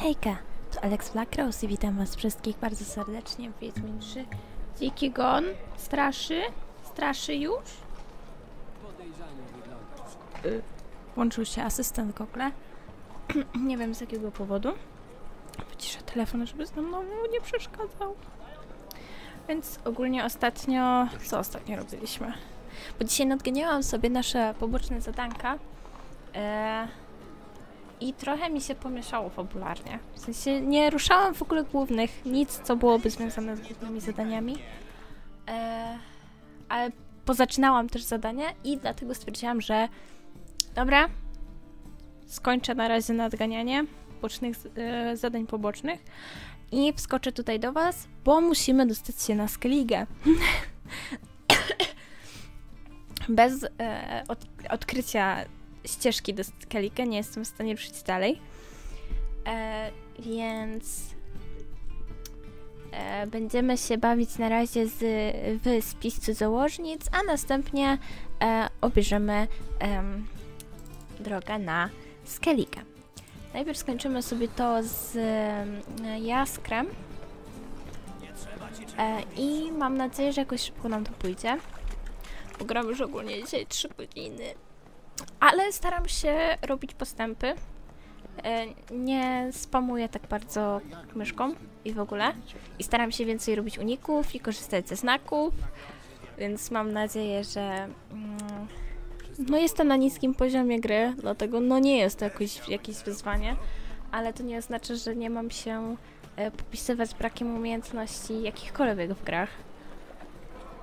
Hejka, to Alex Blackrose i witam was wszystkich bardzo serdecznie w Wiedźmin 3. Dziki gon? Straszy? Straszy już? Y, Włączył się asystent Google. nie wiem z jakiego powodu. Wyciszę telefon, żeby znowu nie przeszkadzał. Więc ogólnie ostatnio... Co ostatnio robiliśmy? Bo dzisiaj nadganiałam sobie nasze poboczne zadanka. E, I trochę mi się pomieszało fabularnie. W sensie nie ruszałam w ogóle głównych, nic co byłoby związane z głównymi zadaniami. E, ale pozaczynałam też zadania i dlatego stwierdziłam, że dobra, skończę na razie nadganianie bocznych, e, zadań pobocznych i wskoczę tutaj do Was, bo musimy dostać się na Skellige. Bez e, od, odkrycia ścieżki do Skellige nie jestem w stanie ruszyć dalej. E, więc e, będziemy się bawić na razie z w spis cudzołożnic, a następnie e, obierzemy em, drogę na Skellige. Najpierw skończymy sobie to z Jaskrem. E, I mam nadzieję, że jakoś szybko nam to pójdzie. Bo już ogólnie dzisiaj 3 godziny. Ale staram się robić postępy. E, nie spamuję tak bardzo myszką i w ogóle. I staram się więcej robić uników i korzystać ze znaków. Więc mam nadzieję, że mm, no jestem na niskim poziomie gry, dlatego no nie jest to jakoś, jakieś wyzwanie, ale to nie oznacza, że nie mam się e, popisywać brakiem umiejętności jakichkolwiek w grach.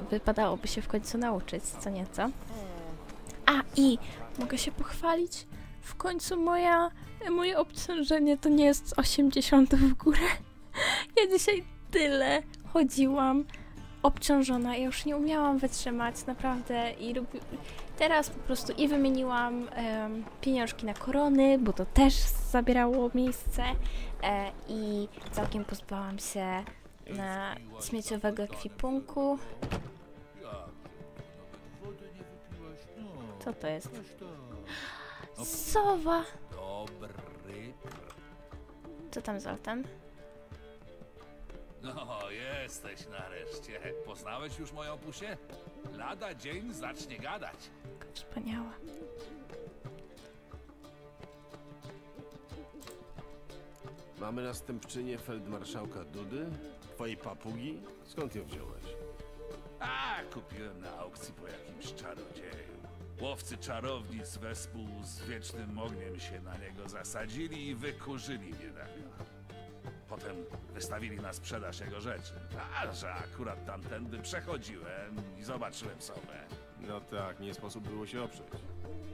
Wypadałoby się w końcu nauczyć, co nieco. A i mogę się pochwalić, w końcu moja, moje obciążenie to nie jest z 80 w górę. Ja dzisiaj tyle chodziłam obciążona, ja już nie umiałam wytrzymać naprawdę i teraz po prostu i wymieniłam em, pieniążki na korony, bo to też zabierało miejsce e, i całkiem pozbałam się na śmieciowego ekwipunku. Co to jest? Sowa! Dobry. Co tam z Altem? No, jesteś nareszcie. Poznałeś już moją pusię? Lada dzień zacznie gadać. Wspaniała. Mamy następczynię feldmarszałka Dudy? Twojej papugi? Skąd ją wziąłeś? A, kupiłem na aukcji po jakimś czarodzieju. Łowcy czarownic wespół z wiecznym ogniem się na niego zasadzili i wykurzyli biedaka. Potem wystawili na sprzedaż jego rzeczy. A, że akurat tamtędy przechodziłem i zobaczyłem sobie. No tak, nie sposób było się oprzeć.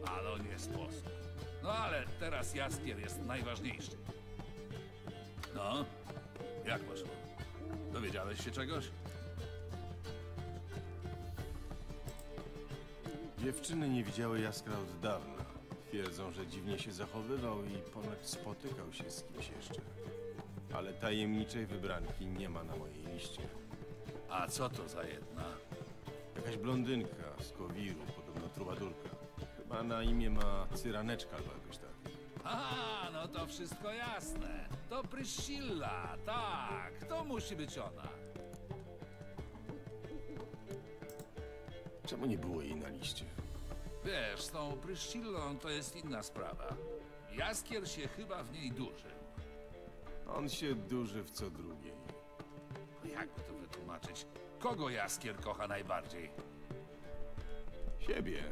Ale nie sposób. No ale teraz Jaskier jest najważniejszy. No, jak poszło? Dowiedziałeś się czegoś? Dziewczyny nie widziały Jaskra od dawna. Twierdzą, że dziwnie się zachowywał i ponoć spotykał się z kimś jeszcze. Ale tajemniczej wybranki nie ma na mojej liście. A co to za jedna? Jakaś blondynka z Kowiru, podobno trubadurka. Chyba na imię ma Cyraneczka albo jakoś tak. A, no to wszystko jasne. To Priscilla, tak, to musi być ona. Czemu nie było jej na liście? Wiesz, z tą Priscillą to jest inna sprawa. Jaskier się chyba w niej duży. On się duży w co drugiej. Jakby to wytłumaczyć? Kogo Jaskier kocha najbardziej? Siebie.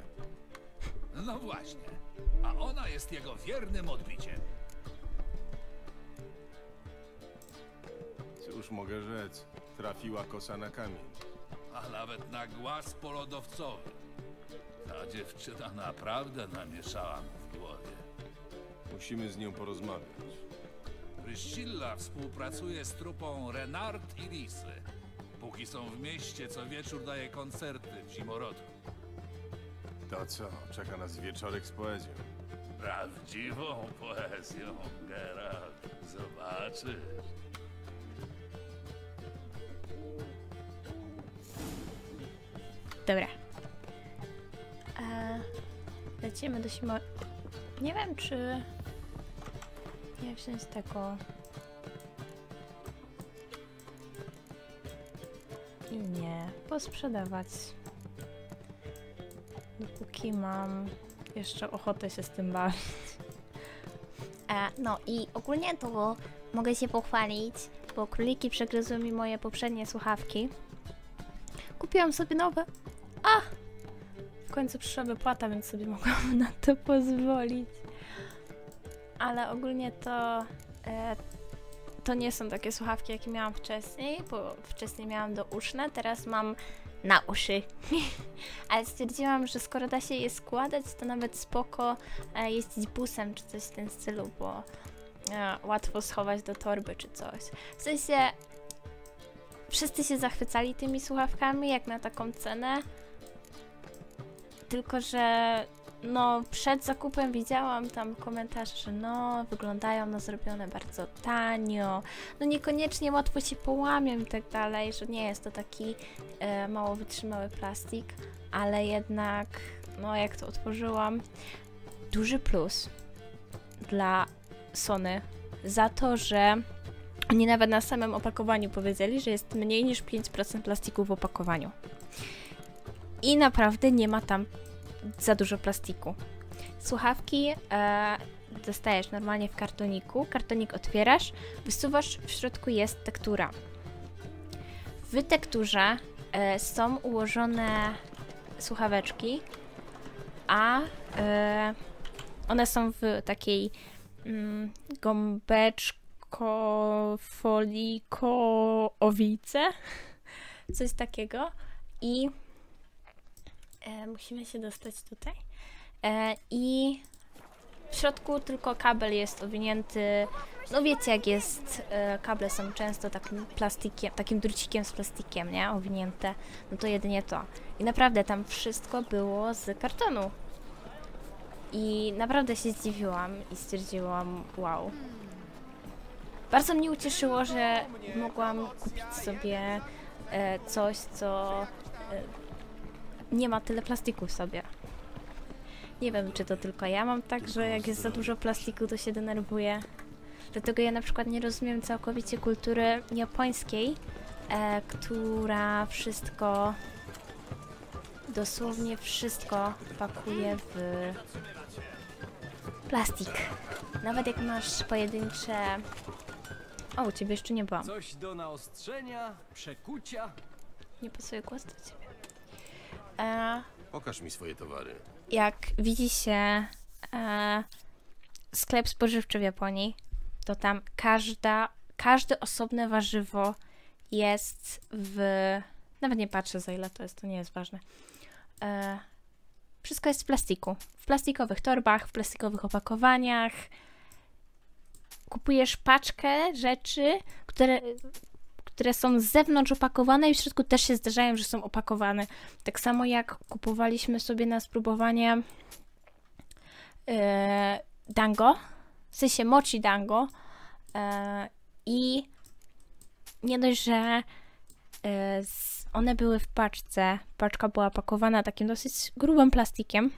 No właśnie. A ona jest jego wiernym odbiciem. Cóż mogę rzec? Trafiła kosa na kamień. A nawet na głaz polodowcowy. Ta dziewczyna naprawdę namieszała mu w głowie. Musimy z nią porozmawiać. Priscilla współpracuje z trupą Renard i Lisy. Póki są w mieście, co wieczór daje koncerty w zimorodku. To co? Czeka nas wieczorek z poezją. Prawdziwą poezją, Geralt. Zobaczysz. Dobra. E, lecimy do Simo... Nie wiem, czy... nie wziąć tego. I nie, posprzedawać. Dopóki mam jeszcze ochotę się z tym bawić. E, no i ogólnie to mogę się pochwalić, Bo króliki przegryzły mi moje poprzednie słuchawki. Kupiłam sobie nowe. A! W końcu przyszła wypłata, więc sobie mogłam na to pozwolić. Ale ogólnie to e, to nie są takie słuchawki, jakie miałam wcześniej, bo wcześniej miałam douszne, teraz mam na uszy. Ale stwierdziłam, że skoro da się je składać, to nawet spoko e, jeździć busem czy coś w tym stylu, bo e, łatwo schować do torby czy coś. W sensie wszyscy się zachwycali tymi słuchawkami, jak na taką cenę. Tylko, że no przed zakupem widziałam tam komentarze, że no wyglądają no zrobione bardzo tanio, no niekoniecznie łatwo się połamią i tak dalej, że nie jest to taki e, mało wytrzymały plastik, ale jednak no jak to otworzyłam, duży plus dla Sony za to, że oni nawet na samym opakowaniu powiedzieli, że jest mniej niż 5% plastiku w opakowaniu. I naprawdę nie ma tam za dużo plastiku. Słuchawki e, dostajesz normalnie w kartoniku. Kartonik otwierasz, wysuwasz, w środku jest tektura. W tekturze e, są ułożone słuchaweczki, a e, one są w takiej mm, gąbeczko folikowice, coś takiego i e, musimy się dostać tutaj e, i w środku tylko kabel jest owinięty, no wiecie jak jest, e, kable są często takim plastikiem, takim drucikiem z plastikiem, nie, owinięte, no to jedynie to. I naprawdę tam wszystko było z kartonu. I naprawdę się zdziwiłam i stwierdziłam, wow. Bardzo mnie ucieszyło, że mogłam kupić sobie e, coś, co e, nie ma tyle plastiku w sobie. Nie wiem, czy to tylko ja mam tak, że jak jest za dużo plastiku, to się denerwuję. Dlatego ja na przykład nie rozumiem całkowicie kultury japońskiej, e, która wszystko, dosłownie wszystko pakuje w plastik. Nawet jak masz pojedyncze... O, u ciebie jeszcze nie byłam. Coś do naostrzenia, przekucia. Nie pasuje głos do ciebie. E, Pokaż mi swoje towary. jak widzi się e, sklep spożywczy w Japonii, to tam każda, każde osobne warzywo jest w. Nawet nie patrzę za ile to jest, to nie jest ważne. E, wszystko jest w plastiku. W plastikowych torbach, w plastikowych opakowaniach. Kupujesz paczkę rzeczy, które, które są z zewnątrz opakowane i w środku też się zdarzają, że są opakowane. Tak samo jak kupowaliśmy sobie na spróbowanie e, dango, w sensie mochi dango e, i nie dość, że e, one były w paczce, paczka była pakowana takim dosyć grubym plastikiem.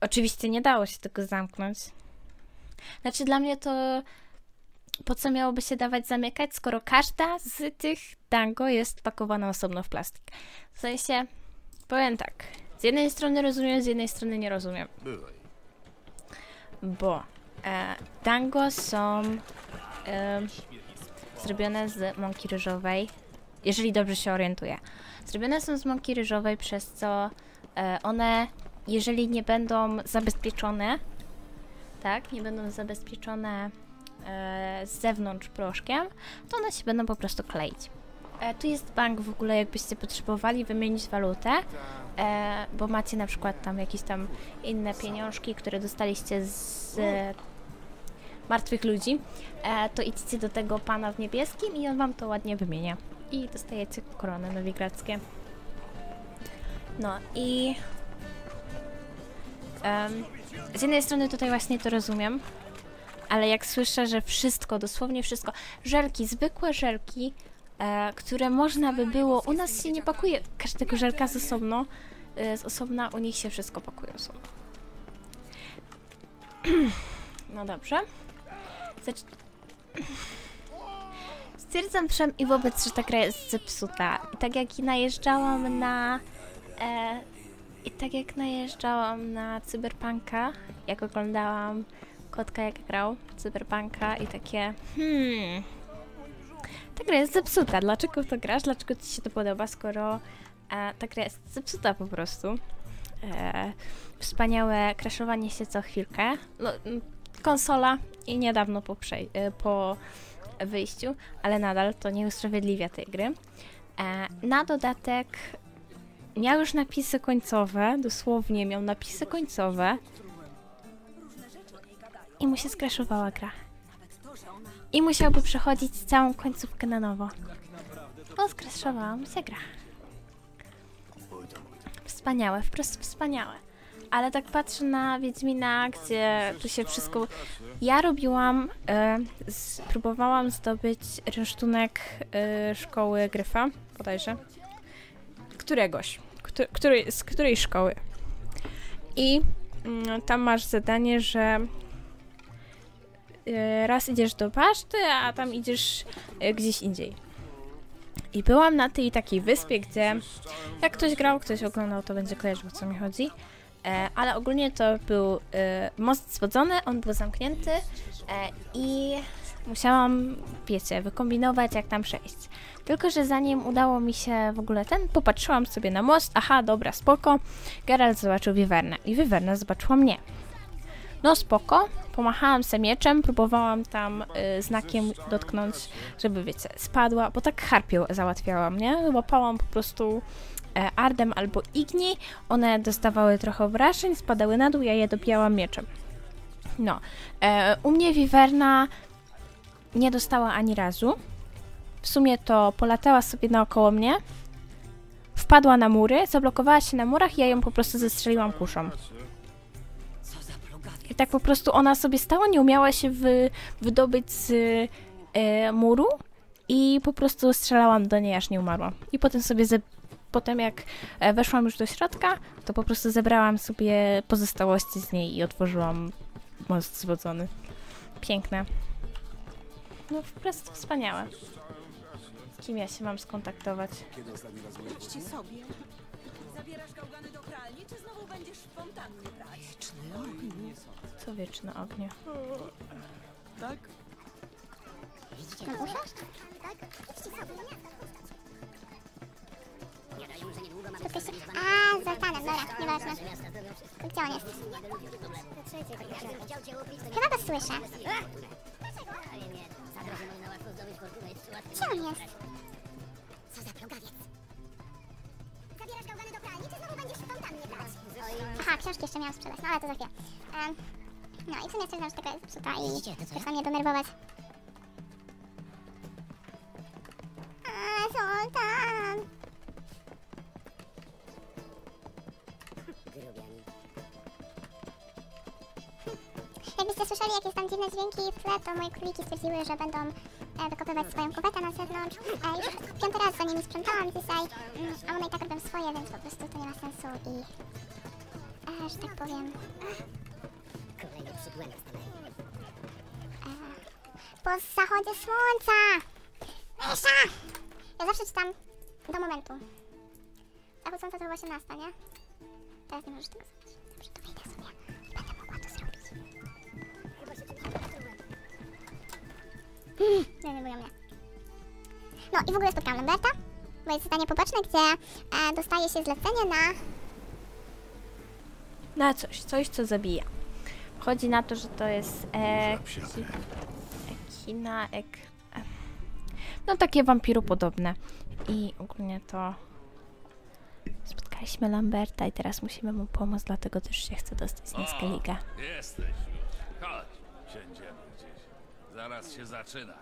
Oczywiście nie dało się tego zamknąć. Znaczy dla mnie to po co miałoby się dawać zamykać, skoro każda z tych dango jest pakowana osobno w plastik. W sensie, powiem tak, z jednej strony rozumiem, z jednej strony nie rozumiem, bo e, dango są e, zrobione z mąki ryżowej, jeżeli dobrze się orientuję. Zrobione są z mąki ryżowej, przez co e, one, jeżeli nie będą zabezpieczone, tak, nie będą zabezpieczone z zewnątrz proszkiem, to one się będą po prostu kleić. E, tu jest bank w ogóle, jakbyście potrzebowali wymienić walutę, e, bo macie na przykład tam jakieś tam inne pieniążki, które dostaliście z e, martwych ludzi, e, to idźcie do tego pana w niebieskim i on wam to ładnie wymienia. I dostajecie korony nowigradzkie. No i em, z jednej strony tutaj właśnie to rozumiem, ale jak słyszę, że wszystko, dosłownie wszystko, żelki, zwykłe żelki, e, które można by było, u nas się nie pakuje każdego żelka z osobno, e, z osobna, u nich się wszystko pakuje osobno. No dobrze. Zacz... Stwierdzam przem i wobec, że ta gra jest zepsuta. I tak jak najeżdżałam na... E, I tak jak najeżdżałam na Cyberpunka, jak oglądałam kotka jak grał w Cyberpunka i takie hmm... Ta gra jest zepsuta. Dlaczego to grasz? Dlaczego ci się to podoba, skoro e, ta gra jest zepsuta po prostu? E, wspaniałe crashowanie się co chwilkę. No, konsola i niedawno po, e, po wyjściu, ale nadal to nie usprawiedliwia tej gry. E, na dodatek miał już napisy końcowe, dosłownie miał napisy końcowe i mu się skraszowała gra. I musiałby przechodzić całą końcówkę na nowo. O, skraszowała mu się gra. Wspaniałe, wprost wspaniałe. Ale tak patrzę na Wiedźmina, gdzie tu się wszystko... Ja robiłam, e, z, próbowałam zdobyć rynsztunek e, szkoły Gryfa, bodajże. Któregoś. Z której szkoły. I mm, tam masz zadanie, że e, raz idziesz do baszty, a tam idziesz e, gdzieś indziej. I byłam na tej takiej wyspie, gdzie jak ktoś grał, ktoś oglądał, to będzie kojarzył, o co mi chodzi. E, ale ogólnie to był e, most zwodzony, on był zamknięty e, i musiałam, wiecie, wykombinować, jak tam przejść. Tylko, że zanim udało mi się w ogóle ten, popatrzyłam sobie na most, aha, dobra, spoko. Geralt zobaczył Wivernę i Wiwerna zobaczyła mnie. No spoko, pomachałam se mieczem, próbowałam tam y, znakiem dotknąć, żeby wiecie, spadła, bo tak harpią załatwiałam, nie? Łapałam po prostu e, ardem albo igni, one dostawały trochę obrażeń, spadały na dół, ja je dobijałam mieczem. No, e, u mnie Wiwerna nie dostała ani razu. W sumie to polatała sobie naokoło mnie, wpadła na mury, zablokowała się na murach i ja ją po prostu zestrzeliłam kuszą. I tak po prostu ona sobie stała, nie umiała się wy, wydobyć z e, muru i po prostu strzelałam do niej, aż nie umarła. I potem sobie, ze, potem jak e, weszłam już do środka, to po prostu zebrałam sobie pozostałości z niej i otworzyłam most zwodzony. Piękne. No po prostu wspaniałe. Z kim ja się mam skontaktować? Idźcie sobie. Co wieczne ognie? Tak? A, Zoltanem, dobra, nieważne. To gdzie on jest? Chyba go słyszę. Gdzie on jest? Co za plugawiec? Zabierasz gałgany do pralni, czy znowu będziesz w fontannie brać? Aha, książki jeszcze miałam sprzedać, no ale to za chwilę. Em, no i w sumie stwierdzam, że taka jest zepsuta i przestał mnie denerwować. A, Zoltan! Jakbyście słyszeli jakieś tam dziwne dźwięki w tle, to moje króliki stwierdziły, że będą e, wykopywać swoją kuwetę na zewnątrz. E, już piąty raz za nimi sprzątałam dzisiaj, mm, a one i tak robią swoje, więc po prostu to nie ma sensu i... E, że tak powiem... E, po zachodzie słońca! Mysza! Ja zawsze czytam do momentu. Zachód słońca to chyba 18, nie? Teraz nie możesz tego zrobić. Dobrze, to wyjdę sobie i będę mogła to zrobić. Hmm, nie, nie mówią mnie. No i w ogóle spotkałam Lamberta, bo jest zadanie poboczne, gdzie e, dostaje się zlecenie na... Na coś, coś co zabija. Chodzi na to, że to jest e, ki, ekina, ek... e, No takie wampiru podobne. I ogólnie to spotkaliśmy Lamberta i teraz musimy mu pomóc, dlatego też się chce dostać na Skellige. Jesteś już. Chodź, siędziemy gdzieś. Zaraz się zaczyna.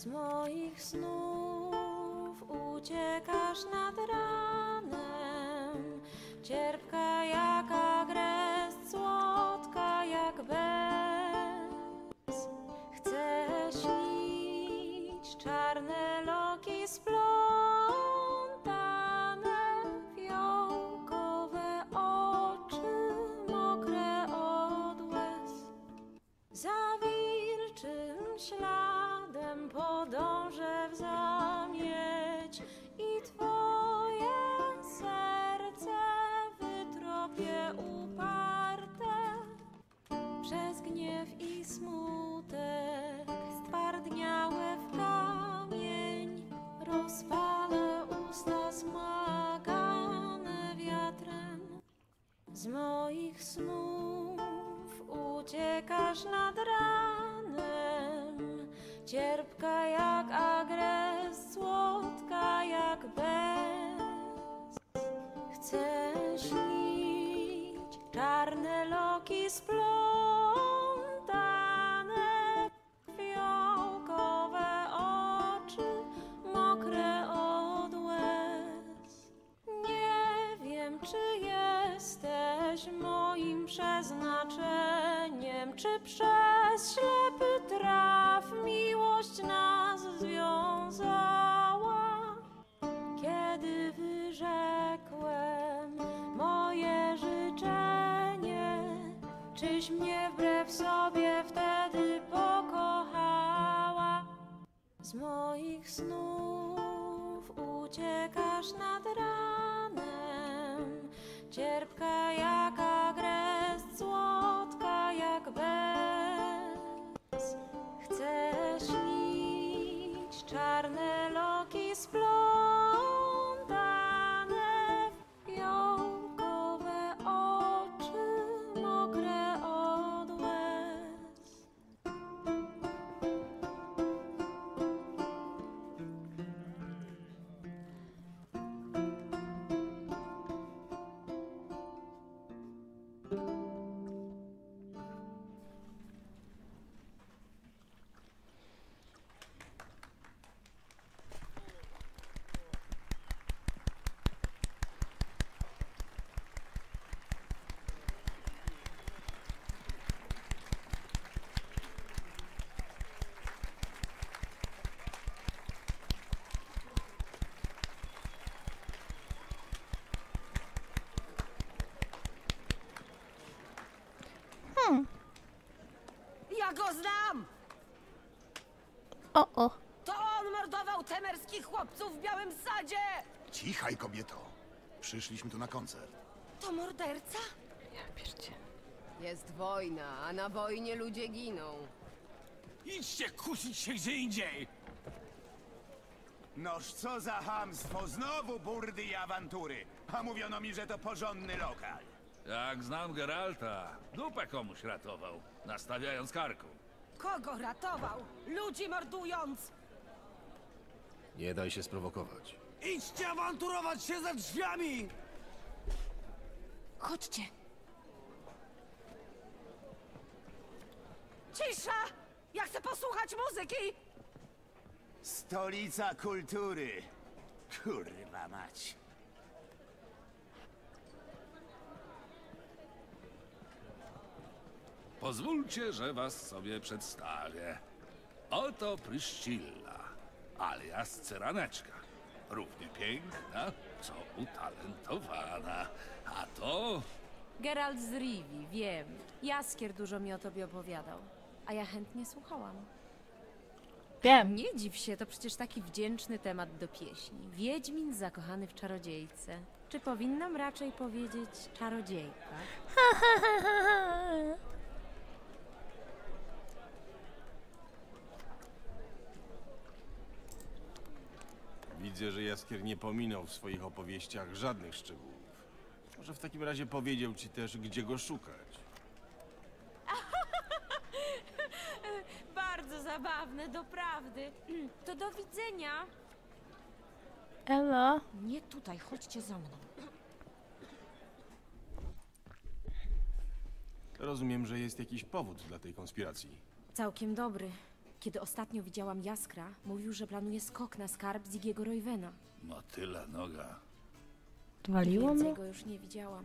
Z moich snów uciekasz nad ranem, uciekasz czyś mnie wbrew sobie wtedy pokochała? Z moich snów uciekasz nad ranem, cierpka jak agres, słodka jak bez. Chcę śnić czarne Białym Sadzie! Cichaj, kobieto. Przyszliśmy tu na koncert. To morderca? Jest wojna, a na wojnie ludzie giną. Idźcie kusić się gdzie indziej! Noż co za hamstwo, znowu burdy i awantury. A mówiono mi, że to porządny lokal. Jak znam Geralta, dupę komuś ratował, nastawiając karku. Kogo ratował? Ludzi mordując! Nie daj się sprowokować. Idźcie awanturować się za drzwiami! Chodźcie! Cisza! Ja chcę posłuchać muzyki! Stolica kultury. Kurwa mać. Pozwólcie, że was sobie przedstawię. Oto Pryszcilla, alias Cyraneczka. Równie piękna, co utalentowana. A to Geralt z Rivi, wiem. Jaskier dużo mi o tobie opowiadał. A ja chętnie słuchałam. Wiem. Nie dziw się, to przecież taki wdzięczny temat do pieśni. Wiedźmin zakochany w czarodziejce. Czy powinnam raczej powiedzieć czarodziejka? Widzę, że Jaskier nie pominął w swoich opowieściach żadnych szczegółów. Może w takim razie powiedział ci też, gdzie go szukać. Bardzo zabawne, doprawdy. To do widzenia. Elo. Nie tutaj, chodźcie za mną. Rozumiem, że jest jakiś powód dla tej konspiracji. Całkiem dobry. Kiedy ostatnio widziałam Jaskra, mówił, że planuje skok na skarb Zigiego Roywena. Motyla noga. Waliło Więcej mnie? go już nie widziałam.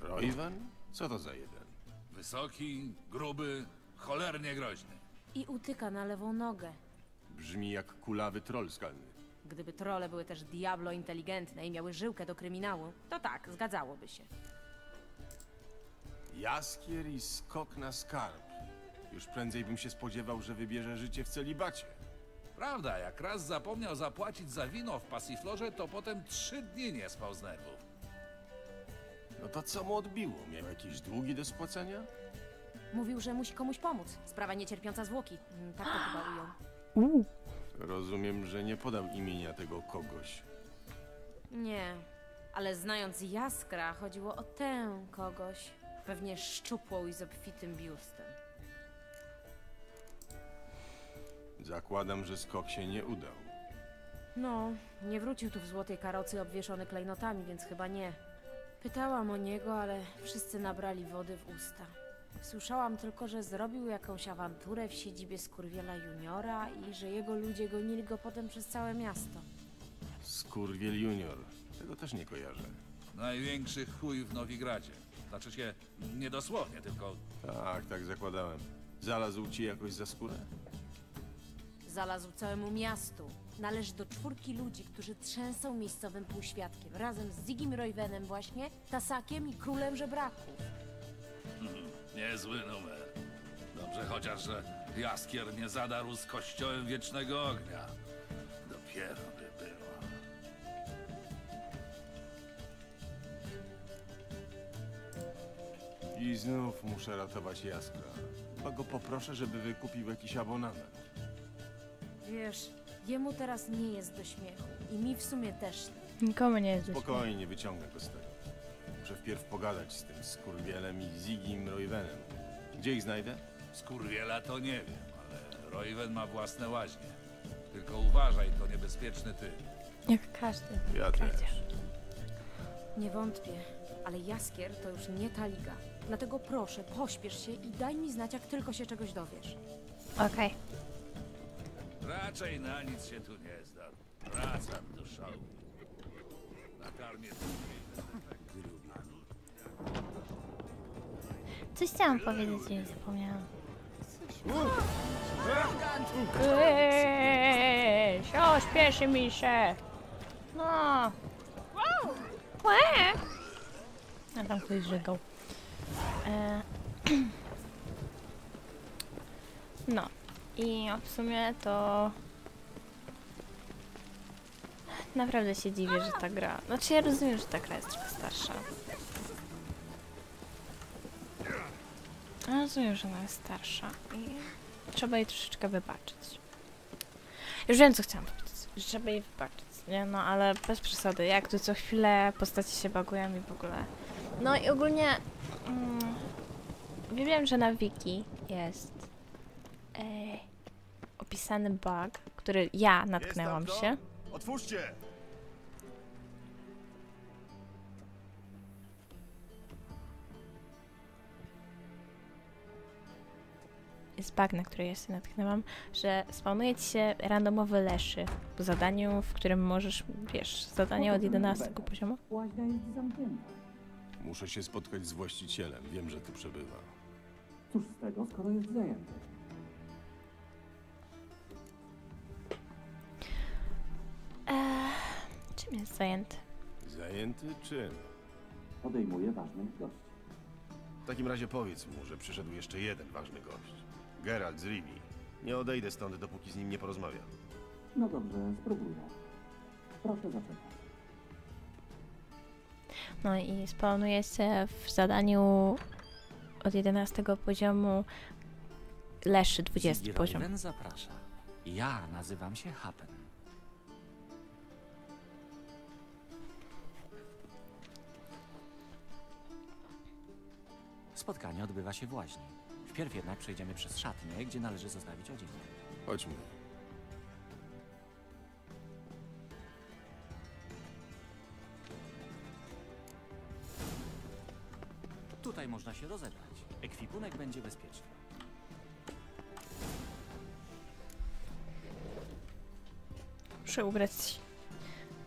Royven? Co to za jeden? Wysoki, gruby, cholernie groźny. I utyka na lewą nogę. Brzmi jak kulawy troll skalny. Gdyby trole były też diablo inteligentne i miały żyłkę do kryminału, to tak, zgadzałoby się. Jaskier i skok na skarb. Już prędzej bym się spodziewał, że wybierze życie w celibacie. Prawda, jak raz zapomniał zapłacić za wino w pasiflorze, to potem trzy dni nie spał z nerwów. No to co mu odbiło? Miał jakieś długi do spłacenia? Mówił, że musi komuś pomóc. Sprawa niecierpiąca zwłoki. Mm, Tak to chyba ujął. Uuu. Rozumiem, że nie podał imienia tego kogoś. Nie, ale znając Jaskra, chodziło o tę kogoś. Pewnie szczupłą i z obfitym biustem. Zakładam, że skok się nie udał. No, nie wrócił tu w złotej karocy obwieszony klejnotami, więc chyba nie. Pytałam o niego, ale wszyscy nabrali wody w usta. Słyszałam tylko, że zrobił jakąś awanturę w siedzibie Skurwiela Juniora i że jego ludzie gonili go potem przez całe miasto. Skurwiel Junior. Tego też nie kojarzę. Największy chuj w Nowigradzie. Znaczy się, nie dosłownie, tylko Tak, tak zakładałem. Zalazł ci jakoś za skórę? Zalazł całemu miastu. Należy do czwórki ludzi, którzy trzęsą miejscowym półświadkiem. Razem z Zigim Royvenem właśnie, Tasakiem i królem żebraków. niezły numer. Dobrze chociaż, że Jaskier nie zadarł z kościołem wiecznego ognia. Dopiero by było. I znów muszę ratować Jaskra. Chyba go poproszę, żeby wykupił jakiś abonament. Wiesz, jemu teraz nie jest do śmiechu. I mi w sumie też nie. Nikomu nie jest Spokojnie, wyciągnę go z tego. Muszę wpierw pogadać z tym skurwielem i Zigim Royvenem. Gdzie ich znajdę? Skurwiela to nie wiem, ale Royven ma własne łaźnie. Tylko uważaj, to niebezpieczny ty. Jak każdy. Ja też. Nie wątpię, ale Jaskier to już nie ta liga. Dlatego proszę, pośpiesz się i daj mi znać, jak tylko się czegoś dowiesz. Okej. Raczej na nic się tu nie zdam. Wracam do szału. Nakarmię Coś chciałam powiedzieć i zapomniałam. Eee, o, śpieszy mi się. No. Łe. A tam ktoś żygał. E, No. I w sumie to... Naprawdę się dziwię, że ta gra... Znaczy ja rozumiem, że ta gra jest trochę starsza. Rozumiem, że ona jest starsza i trzeba jej troszeczkę wybaczyć. Już wiem, co chciałam powiedzieć. Trzeba jej wybaczyć, nie? No, ale bez przesady. Jak tu co chwilę postaci się bagują i w ogóle. No i ogólnie... Mm, wiem, że na wiki jest opisany bug, który ja natknęłam się. Otwórzcie! jest bug, na który ja się natknęłam, że spawnuje ci się randomowy leszy po zadaniu, w którym możesz, wiesz, zadanie od 11 poziomu. Łaźnia jest zamknięta. Muszę się spotkać z właścicielem. Wiem, że tu przebywa. Cóż z tego, skoro jest zajęty? Eee, czym jest zajęty? Zajęty czym? Podejmuje ważnych gości. W takim razie powiedz mu, że przyszedł jeszcze jeden ważny gość. Geralt z Rivi. Nie odejdę stąd, dopóki z nim nie porozmawiam. No dobrze, spróbuję. Proszę zaczekać. No i spawnuje się w zadaniu od 11 poziomu leszy 20 poziom. Zaprasza. Ja nazywam się Hapen. Spotkanie odbywa się w łaźni. Wpierw jednak przejdziemy przez szatnię, gdzie należy zostawić odzienie. Chodźmy. Tutaj można się rozebrać. Ekwipunek będzie bezpieczny. Muszę ubrać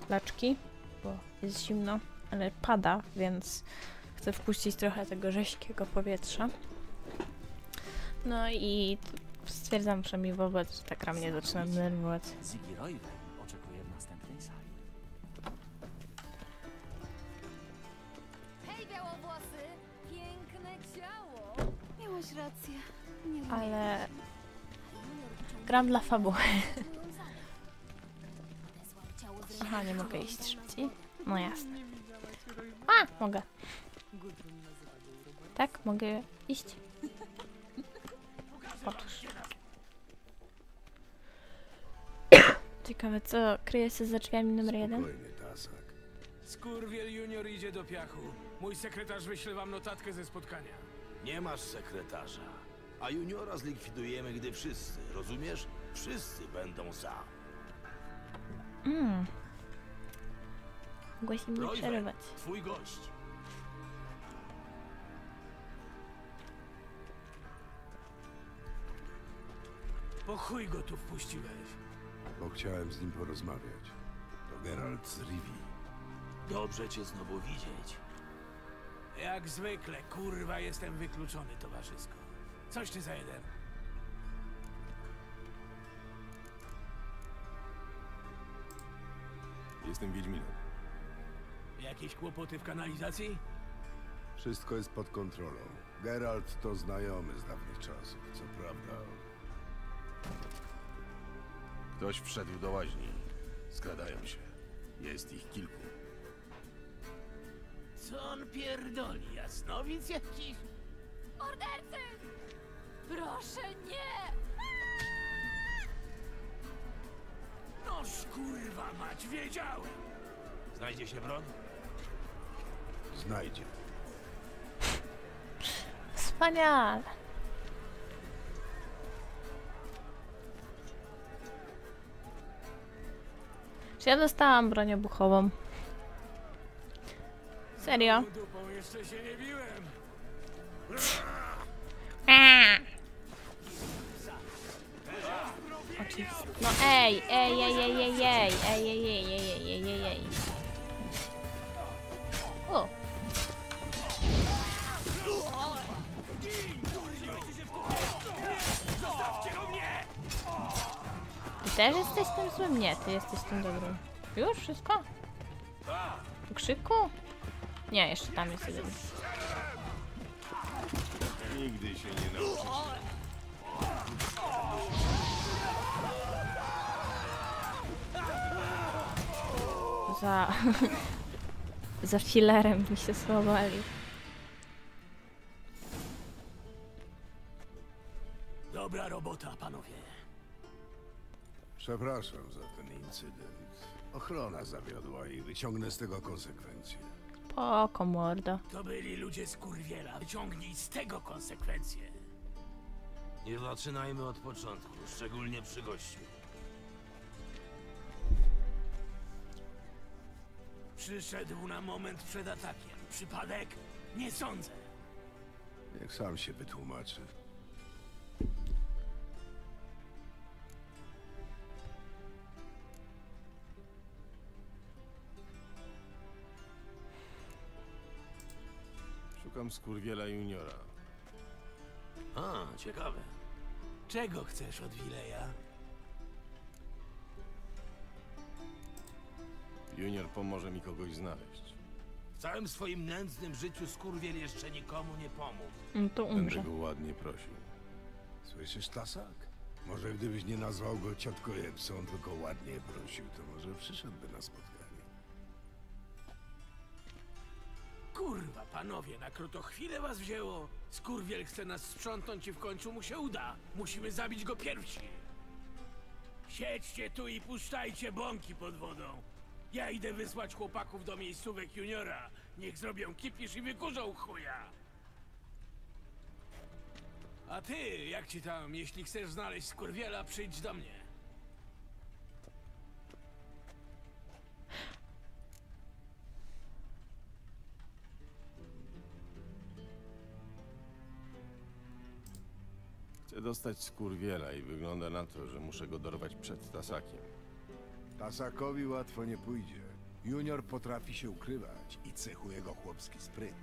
laczki, bo jest zimno, ale pada, więc chcę wpuścić trochę tego rześkiego powietrza. No i stwierdzam przynajmniej wobec, że ta gra mnie zaczyna denerwować. Oczekuje w następnej sali. Hej, białowłosy! Piękne ciało! Miałaś rację. Nie Ale gram dla fabuły. Aha, nie mogę iść szybciej. No jasne. A, mogę. Tak, mogę iść? Otóż. Ciekawe, co kryje się za drzwiami numer jeden? Skurwiel Junior idzie do piachu. Mój sekretarz wyśle wam notatkę ze spotkania. Nie masz sekretarza. A juniora zlikwidujemy, gdy wszyscy, rozumiesz? Wszyscy będą za. Mm. Mogłeś im nie przerywać. twój gość. Po chuj go tu wpuściłeś. Bo chciałem z nim porozmawiać. To Geralt z Rivi. Dobrze cię znowu widzieć. Jak zwykle, kurwa, jestem wykluczony towarzysko. Coś ty za jeden. Jestem Wiedźminem. Jakieś kłopoty w kanalizacji? Wszystko jest pod kontrolą. Geralt to znajomy z dawnych czasów, co prawda. Ktoś wszedł do łaźni. Skradają się. Jest ich kilku. Co on pierdoli? Jasnowic jakiś? Mordercy! Proszę, nie! Noż kurwa mać, wiedziałem! Znajdzie się broń? Znajdzie. Wspaniale. Czy ja dostałam broń obuchową? Serio? No ej, ej, ej, ej, ej, ej, ej, ej, ej, ej, ej, ej, ej, też jesteś tym złym? Nie, ty jesteś tym dobrym. Już? Wszystko? Krzyku? Nie, jeszcze tam jest jeden. Nigdy się nie nauczysz. Za... za filerem mi się schowali. Dobra robota, panowie. Przepraszam za ten incydent. Ochrona zawiodła i wyciągnę z tego konsekwencje. Poko, mordo. To byli ludzie z kurwiela. Wyciągnij z tego konsekwencje. Nie zaczynajmy od początku, szczególnie przy gościu. Przyszedł na moment przed atakiem. Przypadek? Nie sądzę. Niech sam się wytłumaczy. Szukam skurwiela juniora. A, ciekawe. Czego chcesz od Wileja? Junior pomoże mi kogoś znaleźć. W całym swoim nędznym życiu skurwiel jeszcze nikomu nie pomógł. No to umrze. Będę go ładnie prosił. Słyszysz, Tasak? Może gdybyś nie nazwał go ciotko Jepsą, tylko ładnie prosił, to może przyszedłby na spotkanie. Kurwa, panowie, na krótko chwilę was wzięło. Skurwiel chce nas sprzątnąć i w końcu mu się uda. Musimy zabić go pierwsi. Siedźcie tu i puszczajcie bąki pod wodą. Ja idę wysłać chłopaków do miejscówek juniora. Niech zrobią kipisz i wykurzą chuja. A ty, jak ci tam, jeśli chcesz znaleźć skurwiela, przyjdź do mnie. Chcę dostać skurwiela i wygląda na to, że muszę go dorwać przed tasakiem. Tasakowi łatwo nie pójdzie. Junior potrafi się ukrywać i cechuje go chłopski spryt.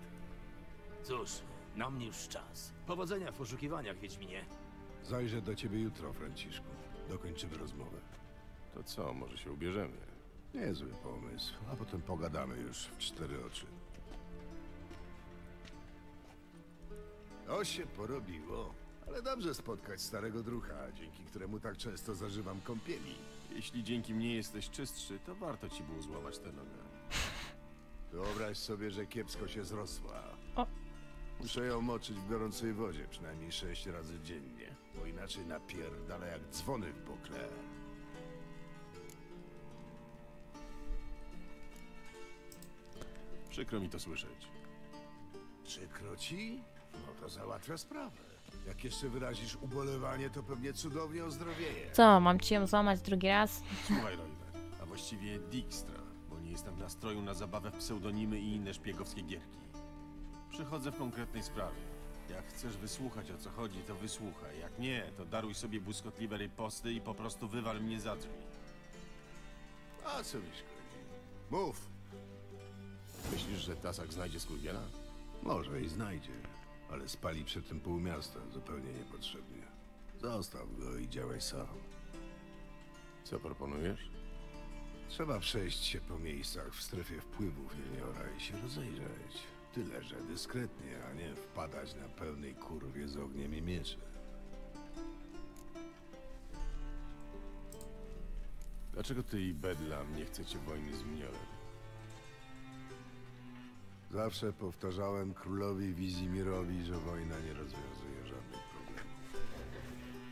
Cóż, na mnie już czas. Powodzenia w poszukiwaniach, Wiedźminie. Zajrzę do ciebie jutro, Franciszku. Dokończymy rozmowę. To co, może się ubierzemy? Niezły pomysł, a potem pogadamy już w cztery oczy. To się porobiło, ale dobrze spotkać starego drucha, dzięki któremu tak często zażywam kąpieli. Jeśli dzięki mnie jesteś czystszy, to warto ci było złamać tę nogę. Wyobraź sobie, że kiepsko się zrosła. O. Muszę ją moczyć w gorącej wodzie przynajmniej sześć razy dziennie, bo inaczej napierdala jak dzwony w bokle. Przykro mi to słyszeć. Przykro ci? No to załatwia sprawę. Jak jeszcze wyrazisz ubolewanie, to pewnie cudownie ozdrowieje. Co, mam ci ją złamać drugi raz? Słuchaj, Royler, a właściwie Dijkstra, bo nie jestem w nastroju na zabawę w pseudonimy i inne szpiegowskie gierki. Przychodzę w konkretnej sprawie. Jak chcesz wysłuchać o co chodzi, to wysłuchaj. Jak nie, to daruj sobie błyskotliwe riposty i po prostu wywal mnie za drzwi. A co mi szkodzi? Mów. Myślisz, że Tasak znajdzie skurwiela? Może i znajdzie, ale spali przy tym pół miasta zupełnie niepotrzebnie. Zostaw go i działaj sam. Co proponujesz? Trzeba przejść się po miejscach w strefie wpływów juniora i się rozejrzeć. Tyle, że dyskretnie, a nie wpadać na pełnej kurwie z ogniem i mieczem. Dlaczego ty i Bedlam nie chcecie wojny z Juniorem? Zawsze powtarzałem królowi Wizimirowi, że wojna nie rozwiązuje żadnych problemów.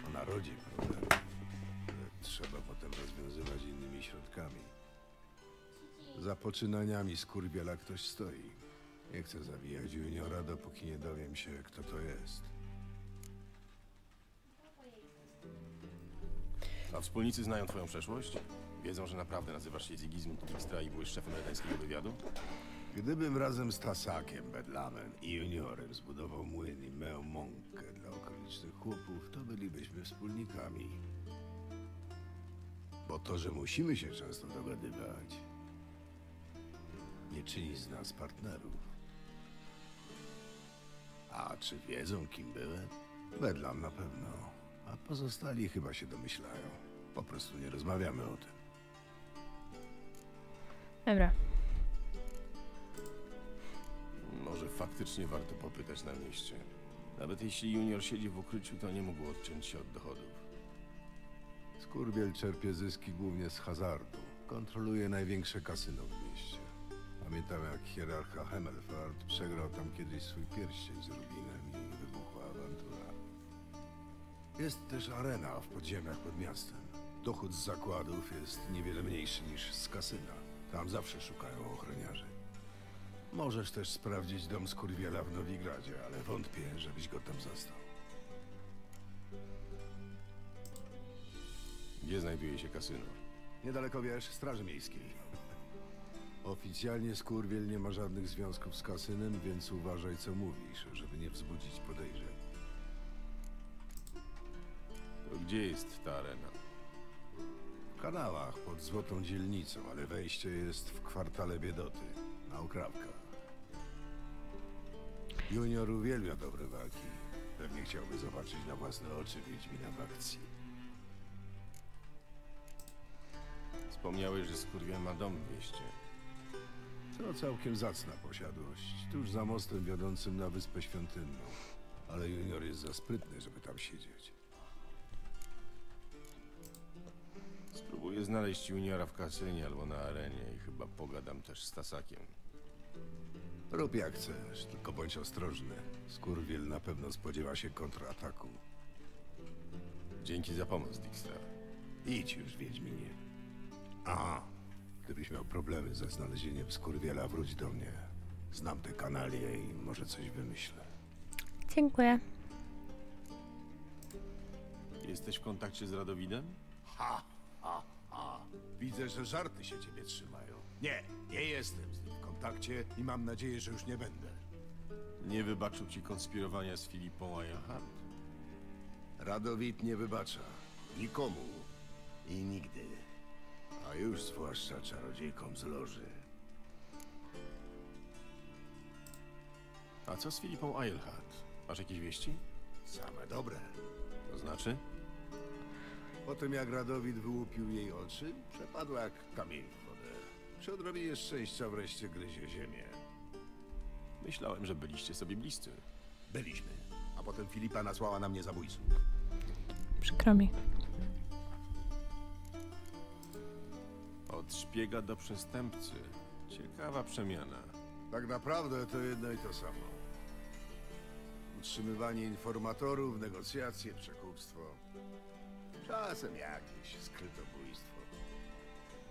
Ona rodzi problemy, które trzeba potem rozwiązywać innymi środkami. Za poczynaniami skurwiela ktoś stoi. Nie chcę zabijać juniora, dopóki nie dowiem się, kto to jest. A wspólnicy znają twoją przeszłość? Wiedzą, że naprawdę nazywasz się Zigizmund Dijkstra i byłeś szefem redańskiego wywiadu? Gdybym razem z Tasakiem, Bedlamem i Juniorem zbudował młyn i meł mąkę dla okolicznych chłopów, to bylibyśmy wspólnikami. Bo to, że musimy się często dogadywać, nie czyni z nas partnerów. A czy wiedzą, kim byłem? Bedlam na pewno, a pozostali chyba się domyślają. Po prostu nie rozmawiamy o tym. Dobra. Może faktycznie warto popytać na mieście. Nawet jeśli junior siedzi w ukryciu, to nie mógł odciąć się od dochodów. Skurwiel czerpie zyski głównie z hazardu. Kontroluje największe kasyno w mieście. Pamiętam jak hierarcha Hemelfart przegrał tam kiedyś swój pierścień z Rubinem i wybuchła awantura. Jest też arena w podziemiach pod miastem. Dochód z zakładów jest niewiele mniejszy niż z kasyna. Tam zawsze szukają ochroniarzy. Możesz też sprawdzić dom Skurwiela w Nowigradzie, ale wątpię, żebyś go tam zastał. Gdzie znajduje się kasyno? Niedaleko wiesz, Straży Miejskiej. Oficjalnie Skurwiel nie ma żadnych związków z kasynem, więc uważaj co mówisz, żeby nie wzbudzić podejrzeń. To gdzie jest ta arena? W kanałach pod Złotą Dzielnicą, ale wejście jest w kwartale Biedoty, na Okrawkach. Junior uwielbia dobre walki. Pewnie chciałby zobaczyć na własne oczy Wiedźmina w akcji. Wspomniałeś, że skurwiel ma dom w mieście. To całkiem zacna posiadłość, tuż za mostem wiodącym na Wyspę Świątynną. Ale Junior jest za sprytny, żeby tam siedzieć. Spróbuję znaleźć juniora w kasynie albo na arenie i chyba pogadam też z Tasakiem. Rób jak chcesz, tylko bądź ostrożny. Skurwiel na pewno spodziewa się kontrataku. Dzięki za pomoc, Dijkstra. Idź już, Wiedźminie. Aha, gdybyś miał problemy ze znalezieniem skurwiela, wróć do mnie. Znam te kanalie i może coś wymyślę. Dziękuję. Jesteś w kontakcie z Radowidem? Ha, ha, ha. Widzę, że żarty się ciebie trzymają. Nie, nie jestem z kontakcie i mam nadzieję, że już nie będę. Nie wybaczył ci konspirowania z Filipą Eilhart? Radowid nie wybacza. Nikomu. I nigdy. A już zwłaszcza czarodziejkom z loży. A co z Filipą Eilhart? Masz jakieś wieści? Same dobre. To znaczy? Po tym jak Radowid wyłupił jej oczy, przepadła jak kamień w. Przy odrobinie szczęścia wreszcie gryzie ziemię. Myślałem, że byliście sobie bliscy. Byliśmy. A potem Filipa nasłała na mnie zabójców. Przykro mi. Od szpiega do przestępcy. Ciekawa przemiana. Tak naprawdę to jedno i to samo. Utrzymywanie informatorów, negocjacje, przekupstwo. Czasem jakieś skrytobójstwo.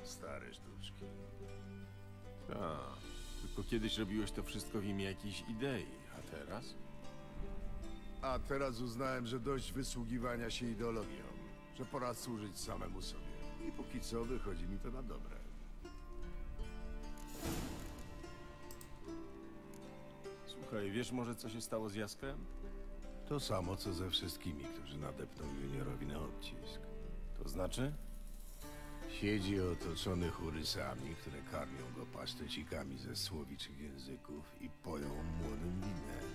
Sztuczki. Tak. Tylko kiedyś robiłeś to wszystko w imię jakiejś idei, a teraz? A teraz uznałem, że dość wysługiwania się ideologią. Że pora służyć samemu sobie. I póki co wychodzi mi to na dobre. Słuchaj, wiesz może co się stało z Jaskrem? To samo, co ze wszystkimi, którzy nadepną juniorowi na odcisk. To znaczy? Siedzi otoczony churysami, które karmią go pasztecikami ze słowiczych języków i poją młodym winem.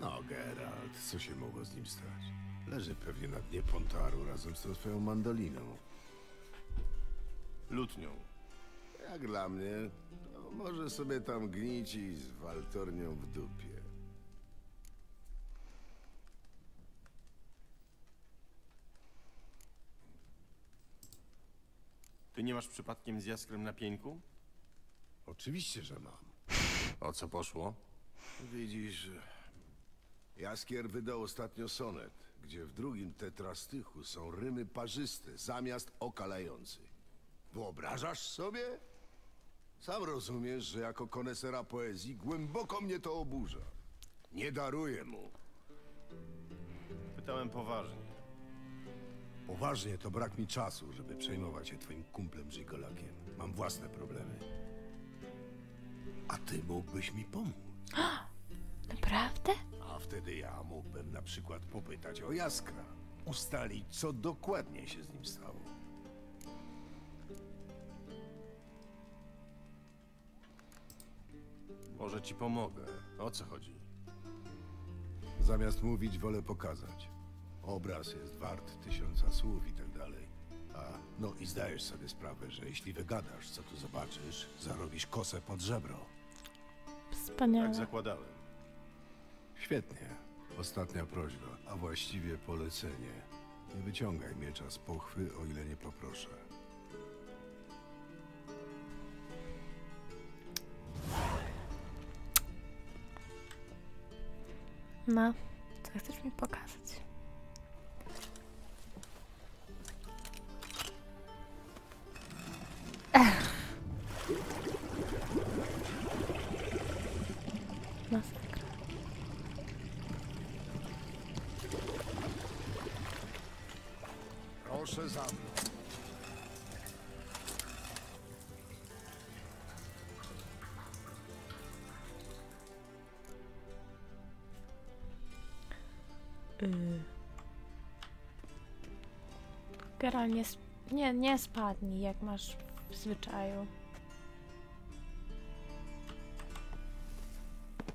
No, Geralt, co się mogło z nim stać? Leży pewnie na dnie Pontaru razem z tą swoją mandoliną. Lutnią. Jak dla mnie, może sobie tam gnić i z waltornią w dupie. Ty nie masz przypadkiem z Jaskrem na pieńku? Oczywiście, że mam. O co poszło? Widzisz, Jaskier wydał ostatnio sonet, gdzie w drugim tetrastychu są rymy parzyste zamiast okalających. Wyobrażasz sobie? Sam rozumiesz, że jako konesera poezji głęboko mnie to oburza. Nie daruję mu. Pytałem poważnie. Poważnie, to brak mi czasu, żeby przejmować się twoim kumplem żigolakiem. Mam własne problemy. A ty mógłbyś mi pomóc. Naprawdę? A wtedy ja mógłbym na przykład popytać o Jaskra. Ustalić, co dokładnie się z nim stało. Może ci pomogę. O co chodzi? Zamiast mówić, wolę pokazać. Obraz jest wart tysiąca słów i tak dalej. A, no i zdajesz sobie sprawę, że jeśli wygadasz, co tu zobaczysz, zarobisz kosę pod żebro. Wspaniale. Tak zakładałem. Świetnie. Ostatnia prośba, a właściwie polecenie. Nie wyciągaj miecza z pochwy, o ile nie poproszę. No, co chcesz mi pokazać? Nie, nie, spadnij, jak masz w zwyczaju.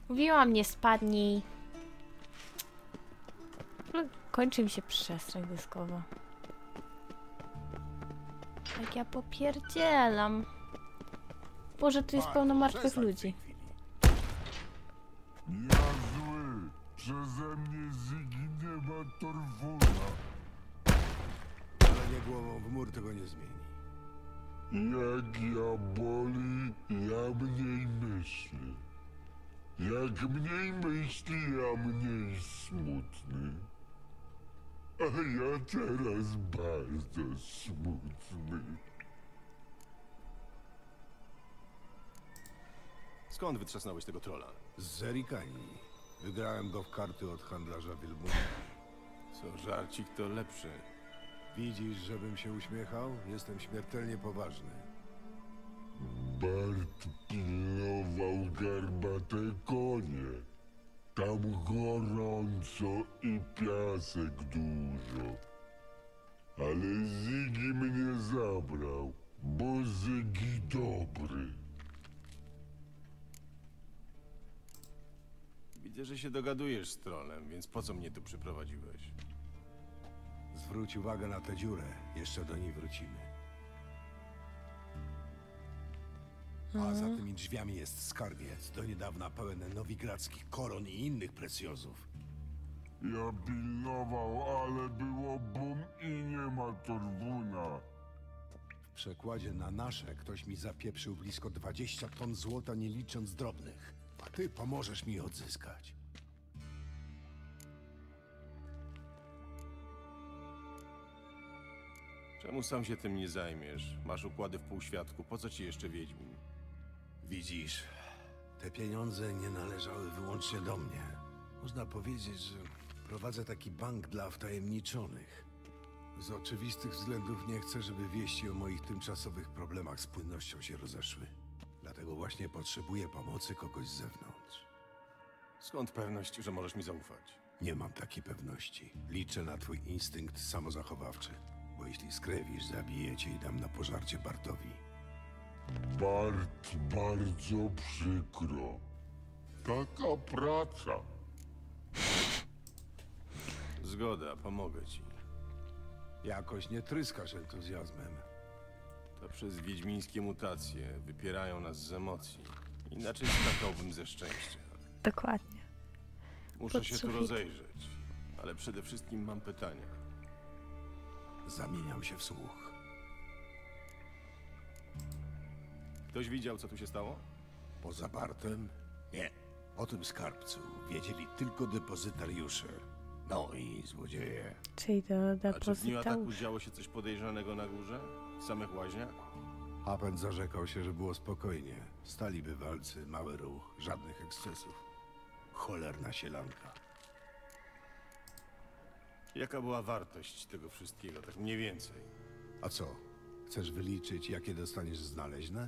Mówiłam, nie spadnij. Ale Kończy mi się przestrzeń dyskowa. Jak ja popierdzielam. Boże, tu jest pełno martwych ludzi. Skąd wytrzasnąłeś tego trola? Z Zerikani. Wygrałem go w karty od handlarza wielbłądów. Co żarcik to lepszy. Widzisz, żebym się uśmiechał? Jestem śmiertelnie poważny. Bart pilnował garbate konie. Tam gorąco i piasek dużo. Ale Zygi mnie zabrał, bo Zygi dobry. Widzę, że się dogadujesz z trolem, więc po co mnie tu przyprowadziłeś? Zwróć uwagę na tę dziurę. Jeszcze do niej wrócimy. A za tymi drzwiami jest skarbiec, do niedawna pełen nowigradzkich koron i innych precjozów. Ja pilnował, ale było bum i nie ma Torwuna. W przekładzie na nasze ktoś mi zapieprzył blisko 20 ton złota, nie licząc drobnych. A ty pomożesz mi odzyskać. Czemu sam się tym nie zajmiesz? Masz układy w półświadku, po co ci jeszcze Wiedźmin? Widzisz, te pieniądze nie należały wyłącznie do mnie. Można powiedzieć, że prowadzę taki bank dla wtajemniczonych. Z oczywistych względów nie chcę, żeby wieści o moich tymczasowych problemach z płynnością się rozeszły. Dlatego właśnie potrzebuję pomocy kogoś z zewnątrz. Skąd pewność, że możesz mi zaufać? Nie mam takiej pewności. Liczę na twój instynkt samozachowawczy. Bo jeśli skrewisz, zabiję cię i dam na pożarcie Bartowi. Bart, bardzo przykro. Taka praca. Zgoda, pomogę ci. Jakoś nie tryskasz entuzjazmem. To przez wiedźmińskie mutacje wypierają nas z emocji. Inaczej skakałbym ze szczęścia. Dokładnie. Muszę Pod się tu sufit. rozejrzeć, ale przede wszystkim mam pytania. Zamieniam się w słuch. Ktoś widział, co tu się stało? Poza Bartem? Nie. O tym skarbcu wiedzieli tylko depozytariusze. No i złodzieje. Czyli do A czy w dniu ataku działo się coś podejrzanego na górze? W samych łaźniach? Hapen zarzekał się, że było spokojnie. Stali bywalcy, mały ruch, żadnych ekscesów. Cholerna sielanka. Jaka była wartość tego wszystkiego, tak mniej więcej? A co? Chcesz wyliczyć, jakie dostaniesz znaleźne?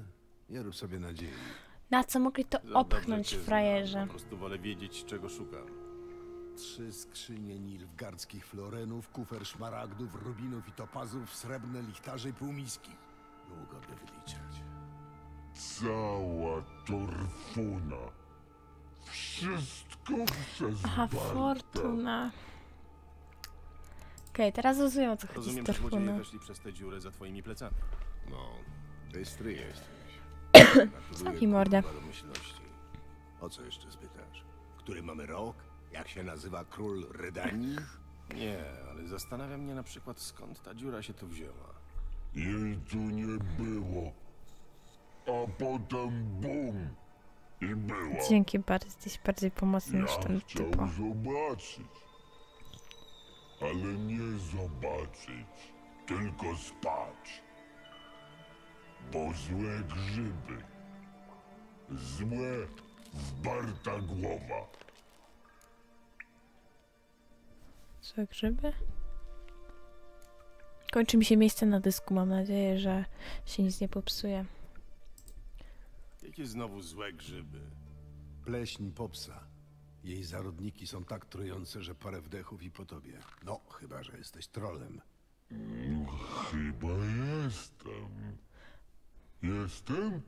Nie rób sobie nadziei. Na co mogli to Za dobrze opchnąć, cię znam, frajerze? Po prostu wolę wiedzieć, czego szukam. Trzy skrzynie nilfgardzkich florenów, kufer szmaragdów, rubinów i topazów, srebrne lichtarze i półmiski. Długo by wyliczać. Cała torfuna. Wszystko przez Aha, Barta. fortuna. Okej, teraz rozumiem o co chodzi z Rozumiem, że złodzieje Torfuną. weszli przez tę dziurę za twoimi plecami. No, bystry jesteś. Zamknij mordę. kurwa, domyślności. O co jeszcze spytasz? Który mamy rok? Jak się nazywa król Redanii? Nie, ale zastanawia mnie na przykład, skąd ta dziura się tu wzięła. Jej tu nie było. A potem bum. I była. Dzięki bardzo, jesteś bardziej pomocny niż ten chciał typo. zobaczyć. Ale nie zobaczyć, tylko spać. Bo złe grzyby. Złe w Barta głowa. Złe grzyby? Kończy mi się miejsce na dysku, mam nadzieję, że się nic nie popsuje. Jakie znowu złe grzyby? Pleśń popsa. Jej zarodniki są tak trujące, że parę wdechów i po tobie. No, chyba, że jesteś trolem. Chyba jestem. Jestem?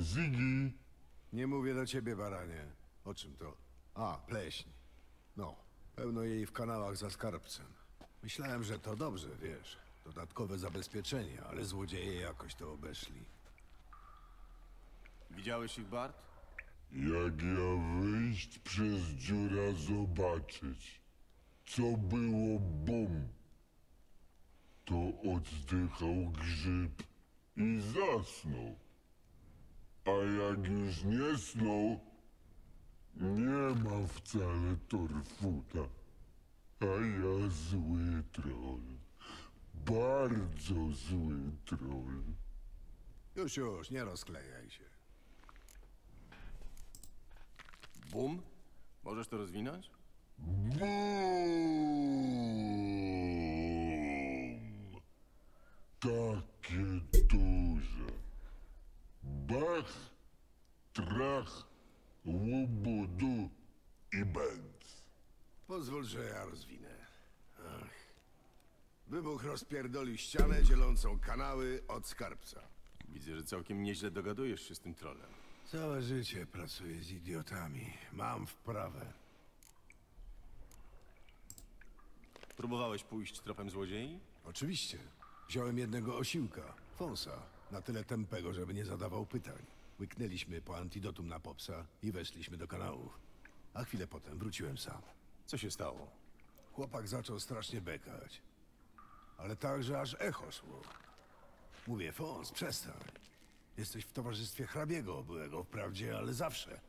Ziggy. Nie mówię do ciebie, baranie. O czym to? A, pleśń. No, pełno jej w kanałach za skarbcem. Myślałem, że to dobrze, wiesz. Dodatkowe zabezpieczenie, ale złodzieje jakoś to obeszli. Widziałeś ich, Bart? Jak ja wyjść przez dziura zobaczyć, co było bum, to oddychał grzyb i zasnął. A jak już nie snął, nie ma wcale torfuta. A ja zły troll. Bardzo zły troll. Już, już, nie rozklejaj się. Bum? Możesz to rozwinąć? Bum! Takie duże. Bach, trach, łubudu i bęc. Pozwól, że ja rozwinę. Ach. Wybuch rozpierdolił ścianę dzielącą kanały od skarbca. Widzę, że całkiem nieźle dogadujesz się z tym trolem. Całe życie pracuję z idiotami. Mam wprawę. Próbowałeś pójść tropem złodziei? Oczywiście. Wziąłem jednego osiłka, Fonsa, na tyle tępego, żeby nie zadawał pytań. Łyknęliśmy po antidotum na popsa i weszliśmy do kanałów. A chwilę potem wróciłem sam. Co się stało? Chłopak zaczął strasznie bekać. Ale tak, że aż echo szło. Mówię, Fons, przestań. Jesteś w towarzystwie hrabiego, byłego wprawdzie, ale zawsze.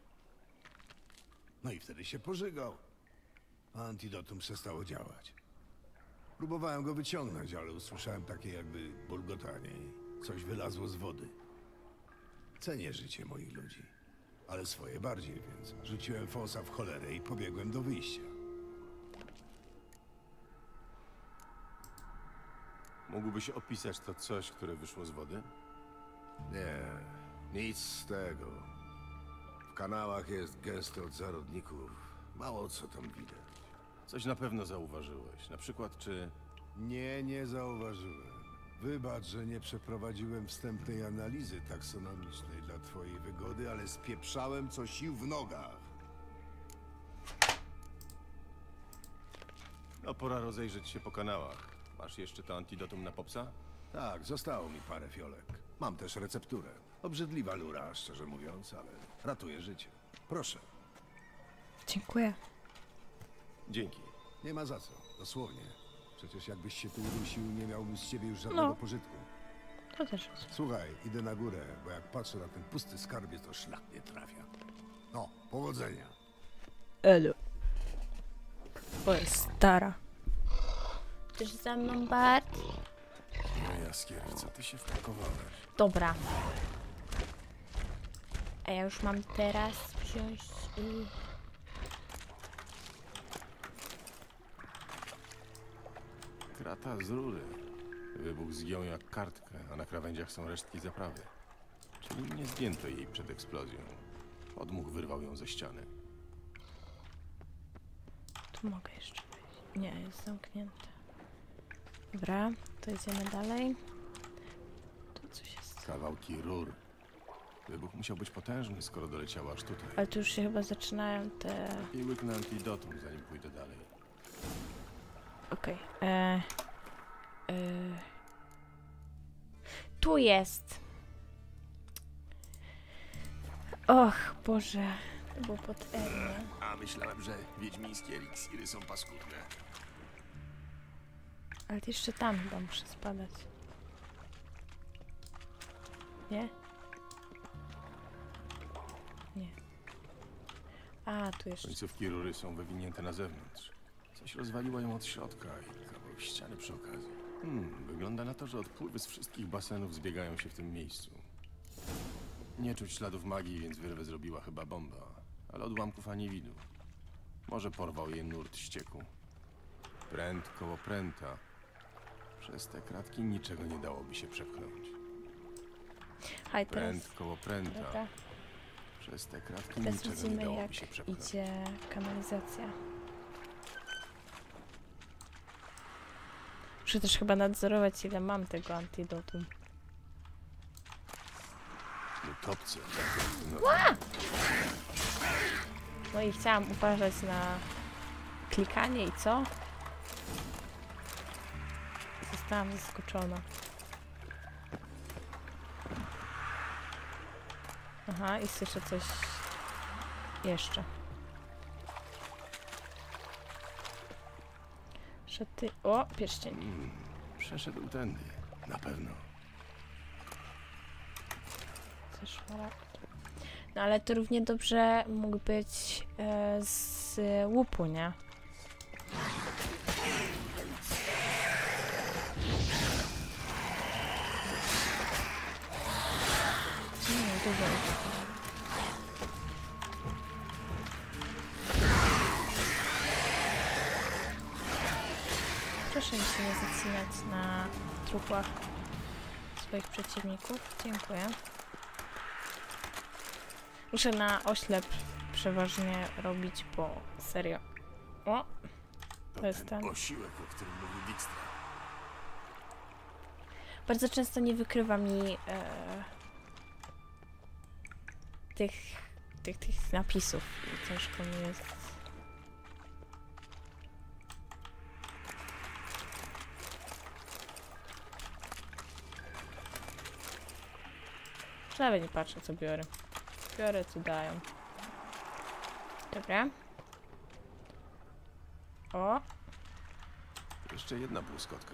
No i wtedy się pożygał. A Antidotum przestało działać. Próbowałem go wyciągnąć, ale usłyszałem takie jakby bulgotanie coś wylazło z wody. Cenię życie moich ludzi, ale swoje bardziej, więc rzuciłem Fonsa w cholerę i pobiegłem do wyjścia. Mógłbyś opisać to coś, które wyszło z wody? Nie, nic z tego. W kanałach jest gęsto od zarodników. Mało co tam widać. Coś na pewno zauważyłeś. Na przykład, czy... Nie, nie zauważyłem. Wybacz, że nie przeprowadziłem wstępnej analizy taksonomicznej dla twojej wygody, ale spieprzałem co sił w nogach. No, pora rozejrzeć się po kanałach. Masz jeszcze to antidotum na popsa? Tak, zostało mi parę fiolek. Mam też recepturę. Obrzydliwa lura, szczerze mówiąc, ale ratuje życie. Proszę. Dziękuję. Dzięki. Nie ma za co, dosłownie. Przecież jakbyś się tu udusił, nie miałbym z ciebie już żadnego No. pożytku. To też jest. Słuchaj, idę na górę, bo jak patrzę na ten pusty skarbiec, to szlak nie trafia. No, powodzenia. Elo. O, jest stara. Też za mną, Bart? No jaskier, co ty się wpakowałeś? Dobra. A ja już mam teraz wziąć i... Krata z rury. Wybuch zgiął jak kartkę, a na krawędziach są resztki zaprawy. Czyli nie zdjęto jej przed eksplozją. Podmuch wyrwał ją ze ściany. Tu mogę jeszcze wejść. Nie, jest zamknięte. Dobra, to idziemy dalej. Tu coś jest. Kawałki rur. Wybuch musiał być potężny, skoro doleciała aż tutaj. Ale tu już się chyba zaczynają te... I łyknę antidotum, zanim pójdę dalej. Okej. E, e, Tu jest. Och, Boże. To było pod R, nie? A myślałem, że wiedźmińskie eliksiry są paskudne. Ale jeszcze tam chyba muszę spadać. Nie? Nie. A, tu jeszcze. Końcówki rury są wywinięte na zewnątrz. Coś rozwaliło ją od środka i kawał ściany przy okazji. Hmm, wygląda na to, że odpływy z wszystkich basenów zbiegają się w tym miejscu. Nie czuć śladów magii, więc wyrwę zrobiła chyba bomba, ale odłamków ani widu. Może porwał je nurt ścieku. Pręt koło pręta. Przez te kratki niczego nie dałoby się przepchnąć. Haj. Pręt koło pręta. Dobra. Przez te kratki Teraz niczego nie dałoby jak się przepchnąć. idzie kanalizacja. Muszę też chyba nadzorować, ile mam tego antidotum. No. No i chciałam uważać na klikanie i co? Zostałam zaskoczona. Aha, i słyszę coś jeszcze. Przed ty... O, pierścień. Mm, przeszedł tędy, na pewno. No ale to równie dobrze mógł być e, z łupu, nie? Hmm, dużo. Mi się nie zacinać na trupach swoich przeciwników. Dziękuję. Muszę na oślep przeważnie robić, bo serio. O! To jest ten. Osiłek, o którym mówił Dijkstra. Bardzo często nie wykrywa mi e, tych, tych, tych napisów ciężko mi jest. Nawet nie patrzę co biorę. Biorę co dają. Dobra. O, Jeszcze jedna błyskotka.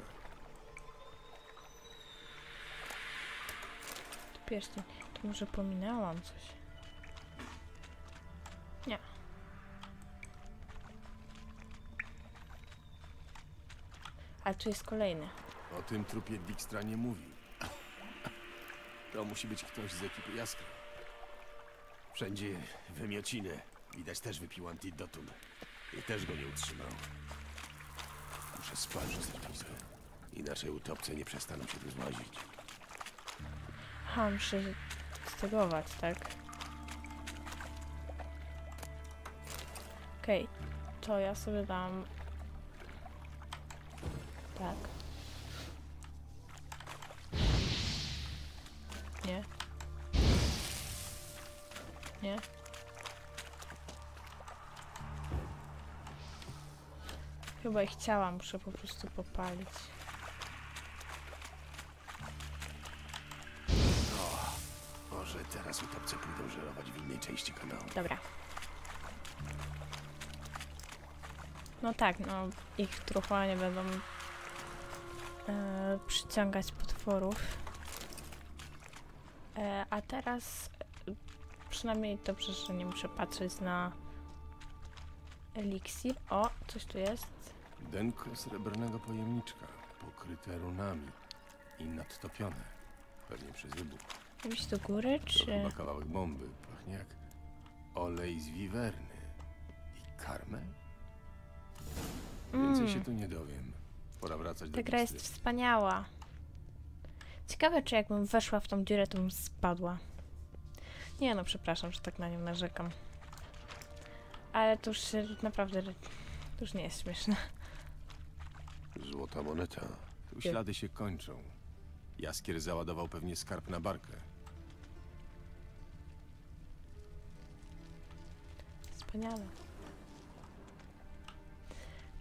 tu pierścień. To może pominęłam coś. Nie. Ale tu jest kolejny. O tym trupie Dijkstra nie mówi. To musi być ktoś z ekipy Jaskra. Wszędzie wymiociny. Widać też wypił antidotum. I też go nie utrzymał. Muszę spać z Inaczej utopce nie przestaną się tu złazić. Aha, muszę stegować, tak? Okej, to ja sobie dam... Tak. Chyba ich chciałam, muszę po prostu popalić. O, może teraz utopce pójdą żerować w innej części kanału. Dobra. No tak, no ich truchła nie będą e, przyciągać potworów. E, a teraz e, przynajmniej dobrze, że nie muszę patrzeć na eliksir. O, coś tu jest. Denko srebrnego pojemniczka, pokryte runami i nadtopione. Pewnie przez wybuch. Iść do góry, To czy... chyba kawałek bomby. Pachnie jak olej z wiwerny. I karmę? Więcej Mm. się tu nie dowiem. Pora wracać do Ta gra jest wspaniała. Ciekawe, czy jakbym weszła w tą dziurę, to bym spadła. Nie no, przepraszam, że tak na nią narzekam. Ale to już naprawdę... To już nie jest śmieszne. Złota moneta. Tu ślady się kończą. Jaskier załadował pewnie skarb na barkę. Wspaniale.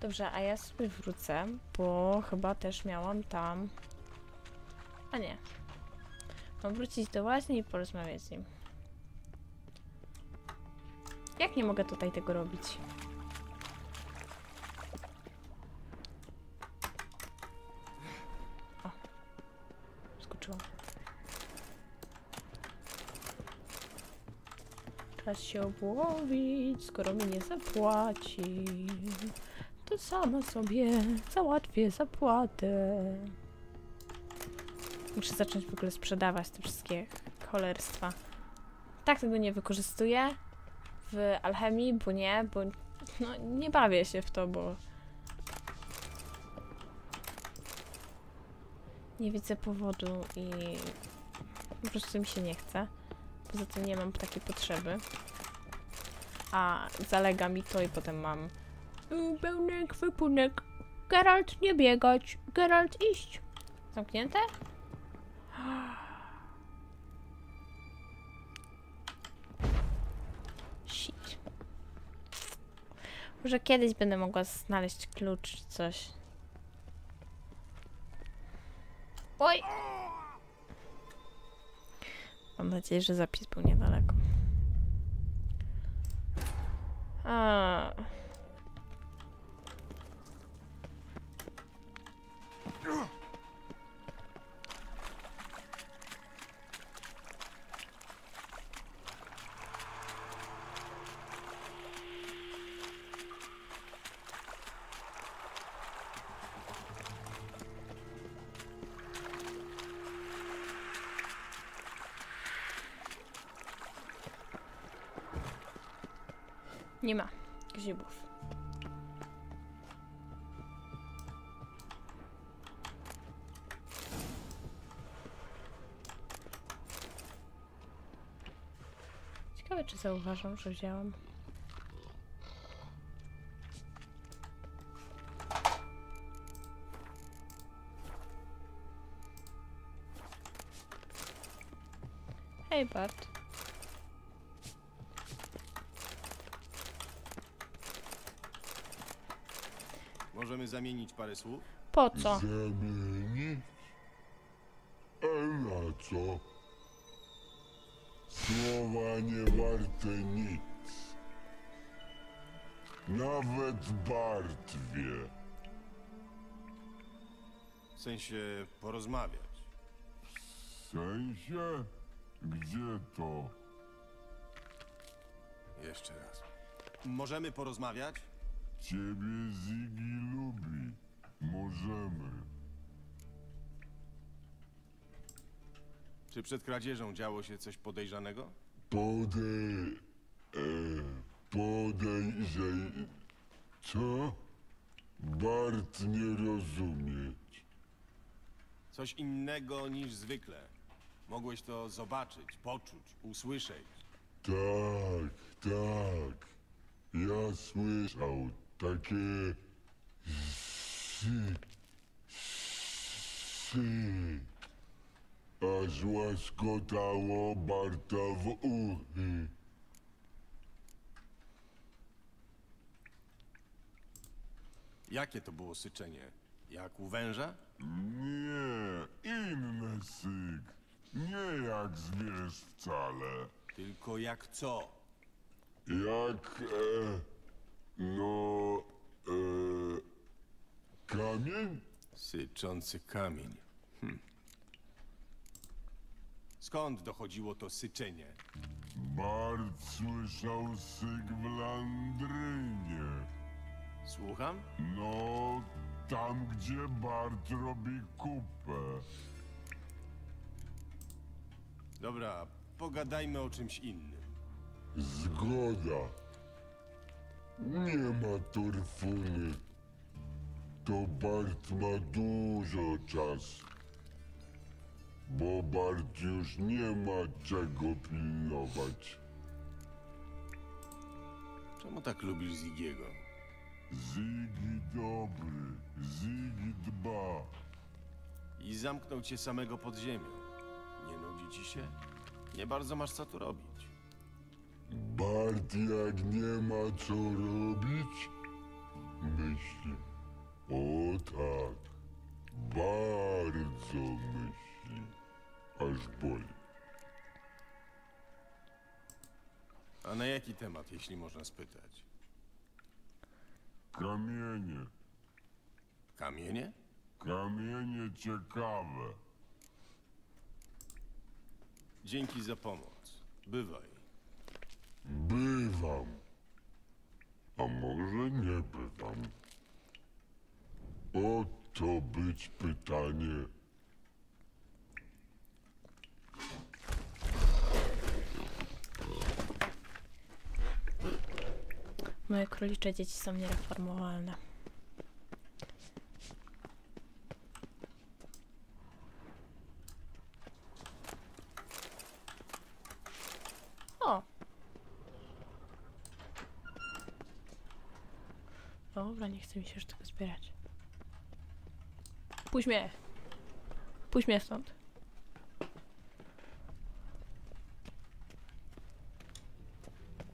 Dobrze, a ja sobie wrócę, bo chyba też miałam tam... A nie. Mam wrócić do łaźni i porozmawiać z nim. Jak nie mogę tutaj tego robić? Czas się obłowić, skoro mi nie zapłaci. To sama sobie załatwię zapłatę. Muszę zacząć w ogóle sprzedawać te wszystkie cholerstwa. Tak tego nie wykorzystuję w alchemii, bo nie, bo no, nie bawię się w to, bo nie widzę powodu i po prostu mi się nie chce. Poza tym nie mam takiej potrzeby. A zalega mi to i potem mam y, pełny ekwipunek. Geralt nie biegać, Geralt iść. Zamknięte? Shit. Może kiedyś będę mogła znaleźć klucz czy coś. Oj! Mam nadzieję, że zapis był niedaleko. A. Nie grzybów. Ciekawe, czy zauważam, że wzięłam. Hej, Bart. Zamienić parę słów? Po co? Zamienić? A na co? Słowa nie warte nic. Nawet Bart wie. W sensie porozmawiać. W sensie? Gdzie to? Jeszcze raz. Możemy porozmawiać? Ciebie Ziggy lubi. Możemy. Czy przed kradzieżą działo się coś podejrzanego? Podej... E, podejrzej... Co? Bart nie rozumieć. Coś innego niż zwykle. Mogłeś to zobaczyć, poczuć, usłyszeć. Tak, tak. Ja słyszał takie... Si... Si... Aż łaskotało Barta w uchy. Jakie to było syczenie? Jak u węża? Nie, inny syk. Nie jak zwierz wcale. Tylko jak co? Jak... E, no... E, kamień? Syczący kamień. Hm. Skąd dochodziło to syczenie? Bart słyszał syk w Landrynie. Słucham? No, tam gdzie Bart robi kupę. Dobra, pogadajmy o czymś innym. Zgoda. Nie ma torfuny. To Bart ma dużo czasu. Bo Bart już nie ma czego pilnować. Czemu tak lubisz Zigiego? Ziggy dobry, Ziggy dba. I zamknął cię samego pod ziemią. Nie nudzi ci się? Nie bardzo masz co tu robić. Bart jak nie ma co robić, myśli. O tak, bardzo myśli, aż boli. A na jaki temat, jeśli można spytać? Kamienie, Kamienie? kamienie ciekawe. Dzięki za pomoc. Bywaj. Bywam. A może nie bywam? Oto być pytanie. Moje królicze dzieci są niereformowalne. O! Dobra, nie chce mi się już tego zbierać. Puść mnie! Puść mnie stąd.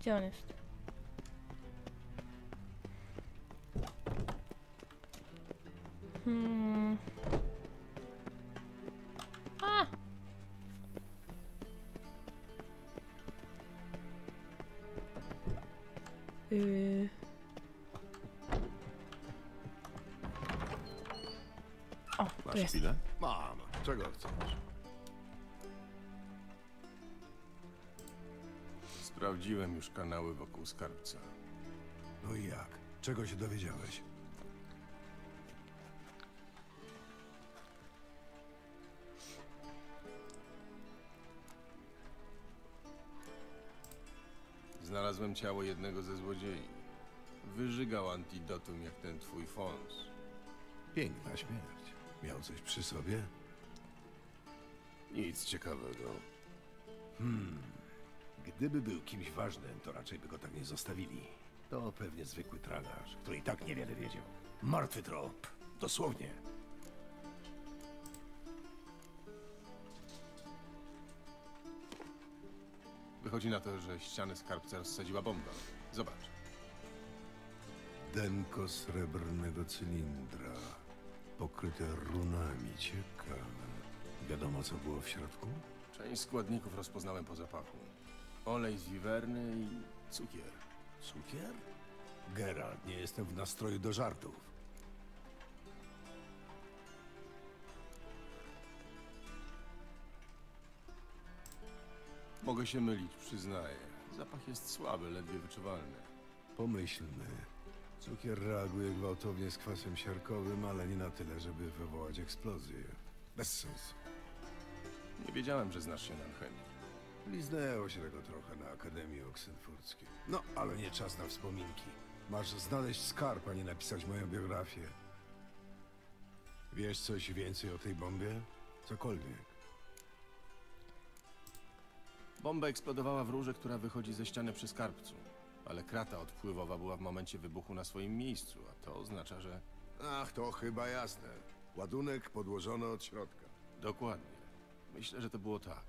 Gdzie on jest? Hmm. A! Yy. Masz jest. chwilę? Mam. Czego chcesz? Sprawdziłem już kanały wokół skarbca. No i jak? Czego się dowiedziałeś? Znalazłem ciało jednego ze złodziei. Wyżygał antidotum jak ten twój Fons. Piękna śmierć. Miał coś przy sobie? Nic ciekawego. Hmm. Gdyby był kimś ważnym, to raczej by go tak nie zostawili. To pewnie zwykły tragarz, który i tak niewiele wiedział. Martwy trop. Dosłownie. Wychodzi na to, że ściany skarbca rozsadziła bomba. Zobacz. Denko srebrnego cylindra, pokryte runami. Ciekawe. Wiadomo, co było w środku? Część składników rozpoznałem po zapachu. Olej z wiwerny i cukier. Cukier? Geralt, nie jestem w nastroju do żartów. Mogę się mylić, przyznaję. Zapach jest słaby, ledwie wyczuwalny. Pomyślmy. Cukier reaguje gwałtownie z kwasem siarkowym, ale nie na tyle, żeby wywołać eksplozję. Bez sensu. Nie wiedziałem, że znasz się na alchemii. Liznęło się tego trochę na Akademii Oksenfurckiej. No, ale nie czas na wspominki. Masz znaleźć skarb, a nie napisać moją biografię. Wiesz coś więcej o tej bombie? Cokolwiek. Bomba eksplodowała w rurze, która wychodzi ze ściany przy skarbcu. Ale krata odpływowa była w momencie wybuchu na swoim miejscu, a to oznacza, że... Ach, to chyba jasne. Ładunek podłożony od środka. Dokładnie. Myślę, że to było tak.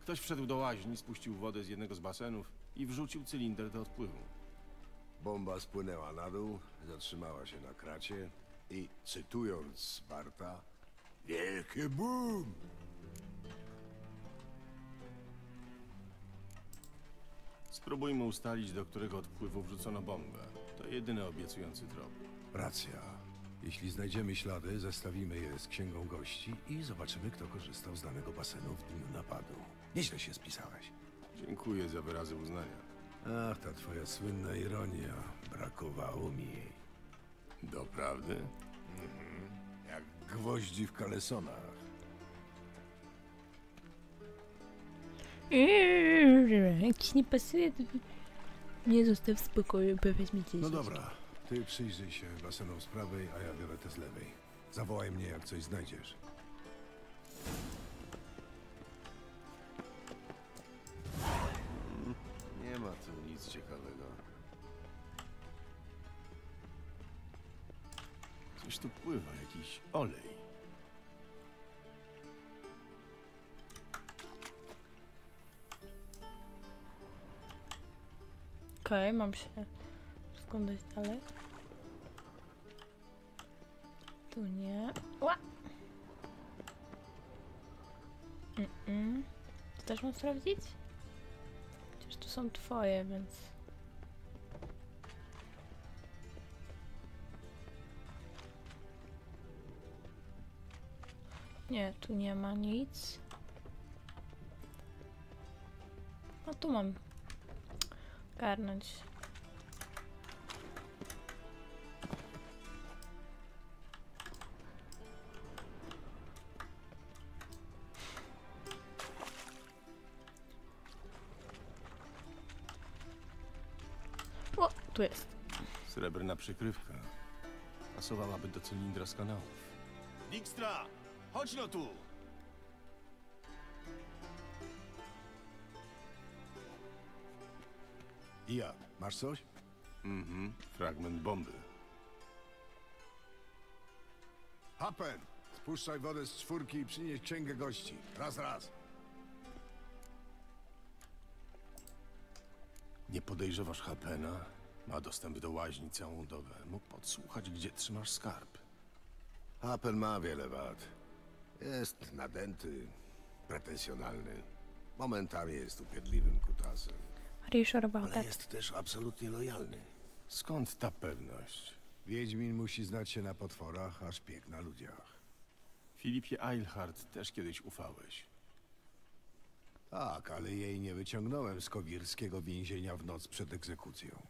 Ktoś wszedł do łaźni, spuścił wodę z jednego z basenów i wrzucił cylinder do odpływu. Bomba spłynęła na dół, zatrzymała się na kracie i, cytując Barta, Wielki boom! Spróbujmy ustalić, do którego odpływu wrzucono bombę. To jedyny obiecujący trop. Racja. Jeśli znajdziemy ślady, zestawimy je z księgą gości i zobaczymy, kto korzystał z danego basenu w dniu napadu. Nieźle się spisałeś. Dziękuję za wyrazy uznania. Ach, ta twoja słynna ironia. Brakowało mi jej. Doprawdy? Mhm. Jak gwoździ w kalesonach. Jakiś nie pasuje. to Nie zostaw w spokoju, powiedz mi coś. No dobra, ty przyjrzyj się basenom z prawej, a ja biorę te z lewej. Zawołaj mnie, jak coś znajdziesz. Nie ma tu nic ciekawego. Coś tu pływa, jakiś olej. Okej, mam się skądś dalej. Tu nie. Ła! Mm -mm. To też mam sprawdzić? Chociaż tu są twoje, więc... Nie, tu nie ma nic. A tu mam garnąć. O, tu jest. Srebrna przykrywka. Pasowałaby do cylindra z kanałów. Dijkstra! Chodź no tu! I jak? Masz coś? Mhm, fragment bomby. Hapen! Spuszczaj wodę z czwórki i przynieś księgę gości. Raz, raz. Nie podejrzewasz Hapena? Ma dostęp do łaźni całą dobę. Mógł podsłuchać, gdzie trzymasz skarb. Hapen ma wiele wad. Jest nadęty, pretensjonalny. Momentami jest upierdliwym kutasem. Are you sure about Ale that? jest też absolutnie lojalny. Skąd ta pewność? Wiedźmin musi znać się na potworach, a szpieg na ludziach. Filipie Eilhart też kiedyś ufałeś. Tak, ale jej nie wyciągnąłem z kowirskiego więzienia w noc przed egzekucją.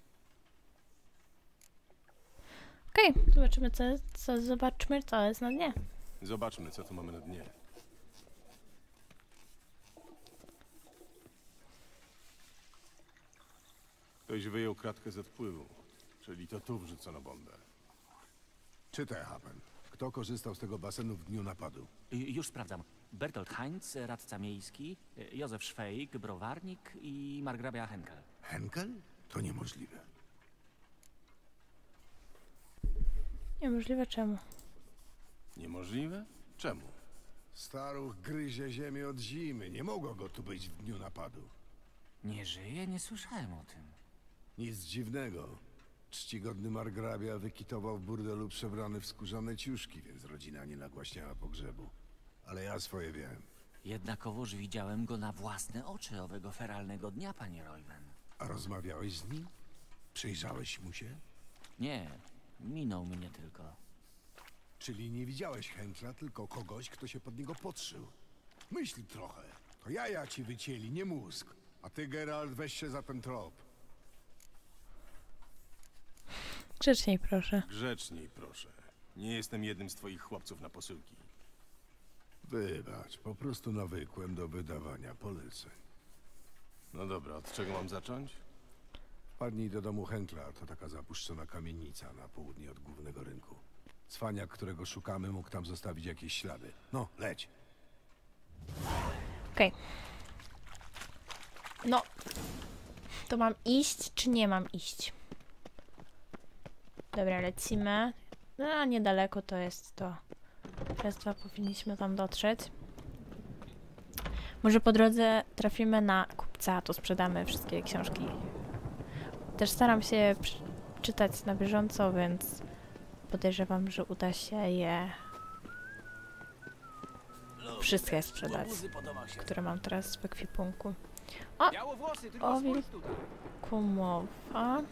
Okej, zobaczymy co, co, zobaczmy co jest na dnie. Zobaczmy, co tu mamy na dnie. Ktoś wyjął kratkę z odpływu, czyli to tu wrzucono bombę. Czytaj, Hapen. Kto korzystał z tego basenu w dniu napadu? Y, Już sprawdzam. Bertolt Heinz, radca miejski, y, Józef Szwejk, browarnik i margrabia Henkel. Henkel? To niemożliwe. Niemożliwe czemu. Niemożliwe? Czemu? Staruch gryzie ziemię od zimy. Nie mogło go tu być w dniu napadu. Nie żyje? Nie słyszałem o tym. Nic dziwnego. Czcigodny margrabia wykitował w burdelu przebrany w skórzane ciuszki, więc rodzina nie nagłaśniała pogrzebu. Ale ja swoje wiem. Jednakowoż widziałem go na własne oczy owego feralnego dnia, panie Royven. A rozmawiałeś z nim? Przyjrzałeś mu się? Nie, minął mnie tylko. Czyli nie widziałeś Henkla, tylko kogoś, kto się pod niego podszył. Myśl trochę. To jaja ci wycięli, nie mózg. A ty, Geralt, weź się za ten trop. Grzeczniej proszę. Grzeczniej, proszę. Nie jestem jednym z twoich chłopców na posyłki. Wybacz, po prostu nawykłem do wydawania poleceń. No dobra, od czego mam zacząć? Wpadnij do domu Henkla, to taka zapuszczona kamienica na południe od głównego rynku. Cwaniak, którego szukamy, mógł tam zostawić jakieś ślady. No, leć. Okej. No. To mam iść, czy nie mam iść? Dobra, lecimy. No, a niedaleko to jest to. Raz, dwa, powinniśmy tam dotrzeć. Może po drodze trafimy na kupca, to sprzedamy wszystkie książki. Też staram się czytać na bieżąco, więc podejrzewam, że uda się je wszystkie sprzedać, które mam teraz w ekwipunku. O! O wilku mowa.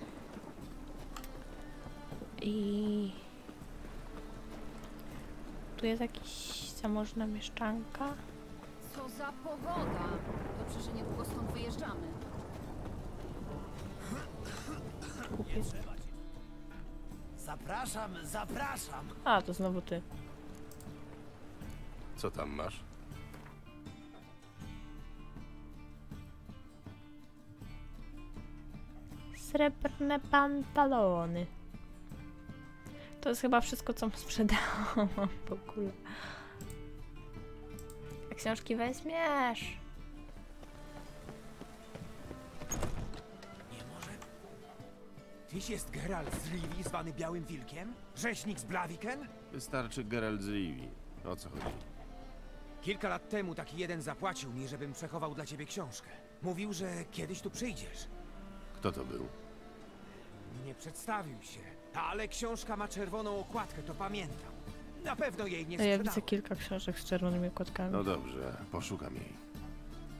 I... Tu jest jakiś zamożna mieszczanka. Co za pogoda! Dobrze, że niedługo stąd wyjeżdżamy. Kupiec. Zapraszam, zapraszam. A, to znowu ty. Co tam masz? Srebrne pantalony. To jest chyba wszystko, co sprzedałam w ogóle. A książki weźmiesz. Tyś jest Geralt z Rivi zwany Białym Wilkiem? Rzeźnik z Blaviken? Wystarczy Geralt z Rivi. O co chodzi? Kilka lat temu taki jeden zapłacił mi, żebym przechował dla ciebie książkę. Mówił, że kiedyś tu przyjdziesz. Kto to był? Nie przedstawił się, ale książka ma czerwoną okładkę, to pamiętam. Na pewno jej nie ja widzę kilka książek z czerwonymi okładkami. No dobrze, poszukam jej.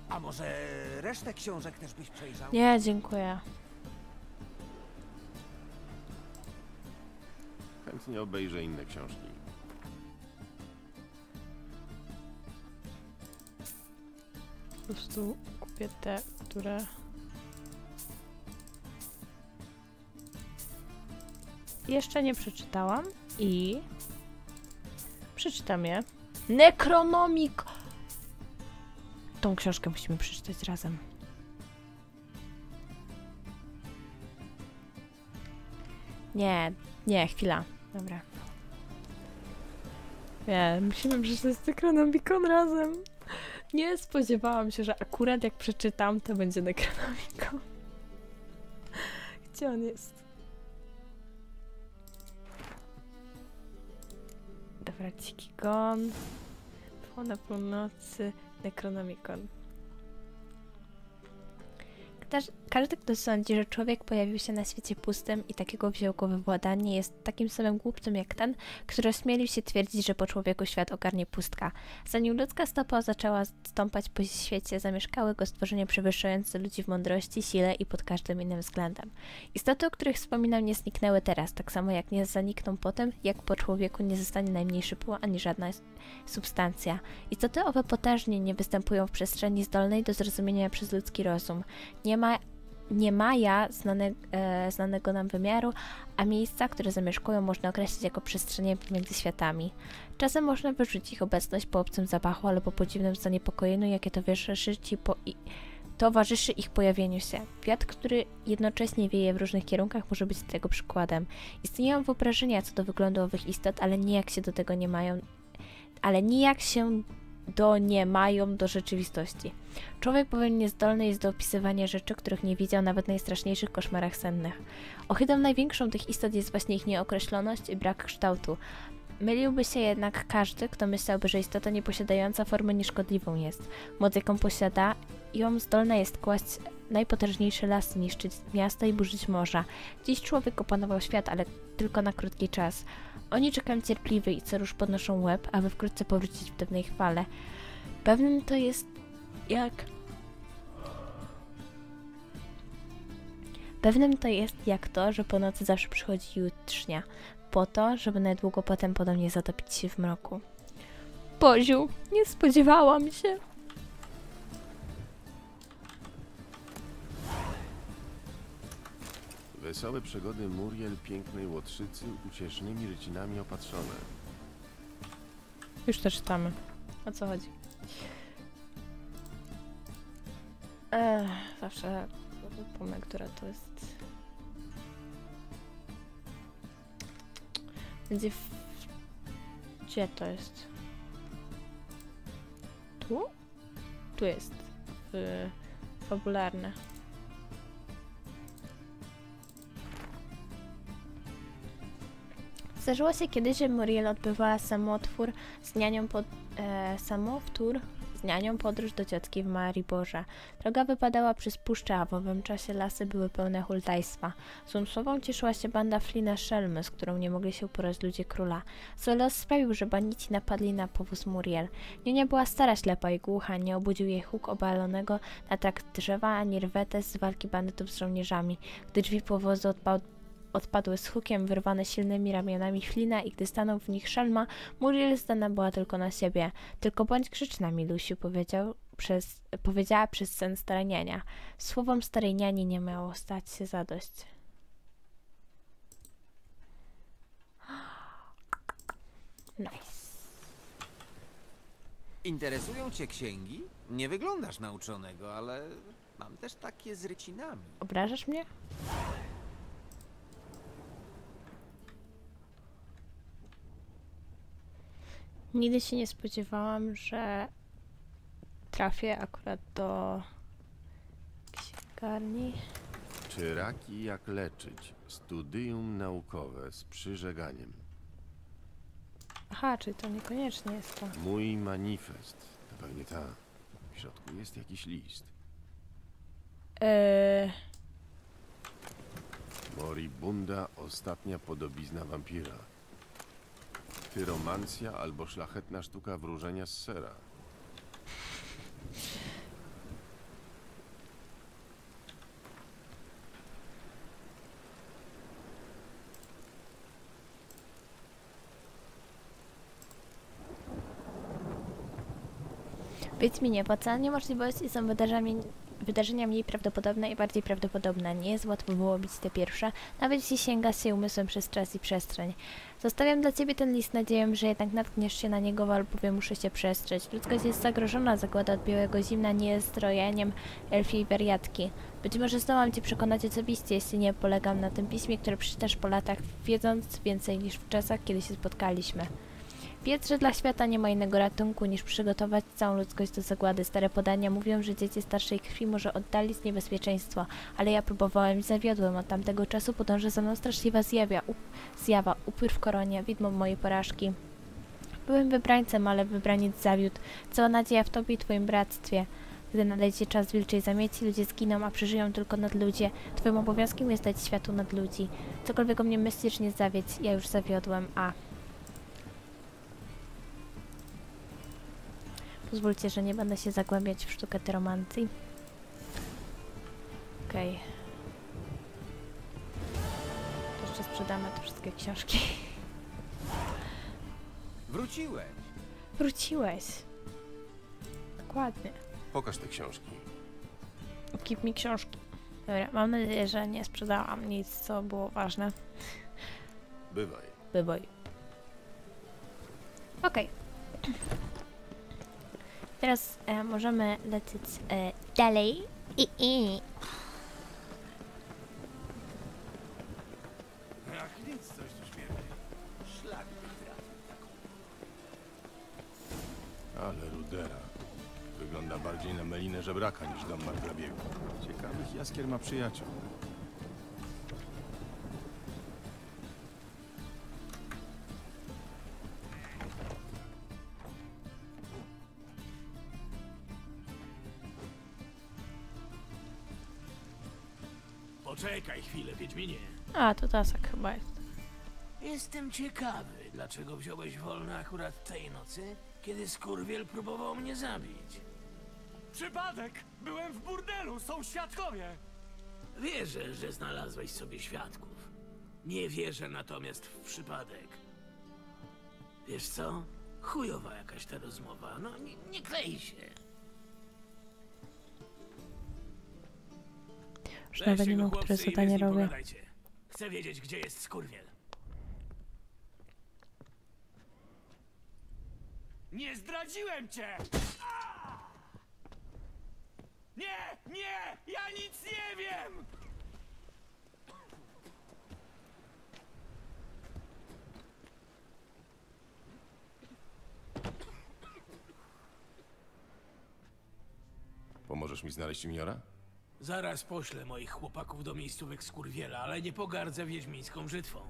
A może resztę książek też byś przejrzał? Nie, dziękuję. Chętnie obejrzę inne książki. Po prostu kupię te, które... Jeszcze nie przeczytałam i... Przeczytam je. Necronomik! Tą książkę musimy przeczytać razem. Nie, nie, chwila. Dobra. Nie, musimy przeczytać Necronomicon razem. Nie spodziewałam się, że akurat jak przeczytam, to będzie Necronomicon. Gdzie on jest? Dobra, Dziki Gon. na północy, Necronomicon. Każdy, kto sądzi, że człowiek pojawił się na świecie pustym i takiego wziął go we władanie, jest takim samym głupcem jak ten, który ośmielił się twierdzić, że po człowieku świat ogarnie pustka. Zanim ludzka stopa zaczęła stąpać po świecie, zamieszkały go stworzenia przewyższające ludzi w mądrości, sile i pod każdym innym względem. Istoty, o których wspominam, nie zniknęły teraz, tak samo jak nie zanikną potem, jak po człowieku nie zostanie najmniejszy pył ani żadna substancja. Istoty owe potężnie nie występują w przestrzeni zdolnej do zrozumienia przez ludzki rozum. Nie ma nie maja znane, e, znanego nam wymiaru, a miejsca, które zamieszkują, można określić jako przestrzenie między światami. Czasem można wyrzucić ich obecność po obcym zapachu albo po dziwnym zaniepokojeniu, jakie towarzyszy, ci po i, towarzyszy ich pojawieniu się. Wiatr, który jednocześnie wieje w różnych kierunkach, może być tego przykładem. Istnieją wyobrażenia co do wyglądu owych istot, ale nijak się do tego nie mają, ale nijak się doniemają do rzeczywistości. Człowiek powiem niezdolny jest do opisywania rzeczy, których nie widział nawet w najstraszniejszych koszmarach sennych. Ohydą największą tych istot jest właśnie ich nieokreśloność i brak kształtu. Myliłby się jednak każdy, kto myślałby, że istota nieposiadająca formy nieszkodliwą jest. Moc, jaką posiada, ją zdolna jest kłaść najpotężniejsze lasy, niszczyć miasta i burzyć morza. Dziś człowiek opanował świat, ale tylko na krótki czas. Oni czekają cierpliwie i co rusz podnoszą łeb, aby wkrótce powrócić w pewnej chwale. Pewnym to jest jak... Pewnym to jest jak to, że po nocy zawsze przychodzi jutrznia, po to, żeby niedługo potem podobnie zatopić się w mroku. Boziu, nie spodziewałam się. Wesołe przygody Muriel pięknej łotrzycy uciesznymi rycinami opatrzone. Już to czytamy. O co chodzi? Ech, zawsze pomnę, która to jest. Będzie w... Gdzie to jest? Tu? Tu jest. W... Fabularne. Zdarzyło się kiedyś, że Muriel odbywała samotwór z nianią pod, e, samowtór z nianią podróż do ciotki w Mariborze. Droga wypadała przez puszczę, a w owym czasie lasy były pełne hultajstwa. Złą słową cieszyła się banda Flina Szelmy, z którą nie mogli się uporać ludzie króla. Solos sprawił, że bandici napadli na powóz Muriel. Niunia była stara, ślepa i głucha, nie obudził jej huk obalonego na trakt drzewa, ani rwetes z walki bandytów z żołnierzami. Gdy drzwi powozu odpadł odpadły z hukiem, wyrwane silnymi ramionami Flina i gdy stanął w nich Szelma, Muriel zdana była tylko na siebie. Tylko bądź grzeczna, Milusiu, powiedział przez, powiedziała przez sen starej niania. Słowom starej niani nie miało stać się zadość. Nice. Interesują cię księgi? Nie wyglądasz nauczonego, ale mam też takie z rycinami. Obrażasz mnie? Nigdy się nie spodziewałam, że trafię akurat do księgarni. Czy raki jak leczyć? Studium naukowe z przyżeganiem. Aha, czyli to niekoniecznie jest to. Mój manifest. To pewnie ta. W środku jest jakiś list. Eee, Moribunda, ostatnia podobizna wampira. Tyromancja albo szlachetna sztuka wróżenia z sera. Powiedz mi nie, nie możliwości są wydarzeniami, wydarzenia mniej prawdopodobne i bardziej prawdopodobne. Nie jest łatwo wyłowić te pierwsze, nawet jeśli sięga się umysłem przez czas i przestrzeń. Zostawiam dla ciebie ten list nadzieją, że jednak natkniesz się na niego, albowiem muszę się przestrzeć. Ludzkość jest zagrożona, zagłada od białego zimna nie jest strojeniem elfiej wariatki. Być może zdołam cię przekonać osobiście, jeśli nie polegam na tym pismie, które przeczytasz po latach, wiedząc więcej niż w czasach, kiedy się spotkaliśmy. Wiedz, że dla świata nie ma innego ratunku niż przygotować całą ludzkość do zagłady. Stare podania mówią, że dziecię starszej krwi może oddalić niebezpieczeństwo, ale ja próbowałem i zawiodłem. Od tamtego czasu podąża za mną straszliwa zjawia, up, zjawa, upór w koronie, widmo mojej porażki. Byłem wybrańcem, ale wybraniec zawiódł. Cała nadzieja w tobie i twoim bractwie. Gdy nadejdzie czas wilczej zamieci, ludzie zginą, a przeżyją tylko nad ludzie. Twoim obowiązkiem jest dać światu nad ludzi. Cokolwiek o mnie myślisz, nie zawiedź. Ja już zawiodłem, a... Pozwólcie, że nie będę się zagłębiać w sztukę tyromancji. Okej. Okay. Jeszcze sprzedamy te wszystkie książki. Wróciłeś. Wróciłeś. Dokładnie. Pokaż te książki. Kip mi książki. Dobra, mam nadzieję, że nie sprzedałam nic, co było ważne. Bywaj. Bywaj. Okej. Okay. Teraz e, możemy lecieć e, dalej. I, i. Jak nic coś tu śmieje. Szlak by trafił taką. Ale rude. Wygląda bardziej na melinę żebraka niż dom margrabiego. Ciekawych jaskier ma przyjaciół. Chwilę, Wiedźminie. A, to Tasek chyba jest. Jestem ciekawy, dlaczego wziąłeś wolne akurat tej nocy, kiedy skurwiel próbował mnie zabić. Przypadek! Byłem w burdelu, są świadkowie! Wierzę, że znalazłeś sobie świadków. Nie wierzę natomiast w przypadek. Wiesz co? Chujowa jakaś ta rozmowa. No, nie, nie klei się. Już nawet nie wiem, które zadanie robię. Chcę wiedzieć, gdzie jest skurwiel. Nie zdradziłem cię! Nie, nie! Ja nic nie wiem! Pomożesz mi znaleźć Juniora? Zaraz poślę moich chłopaków do miejscówek skurwiela, ale nie pogardzę wiedźmińską brzytwą.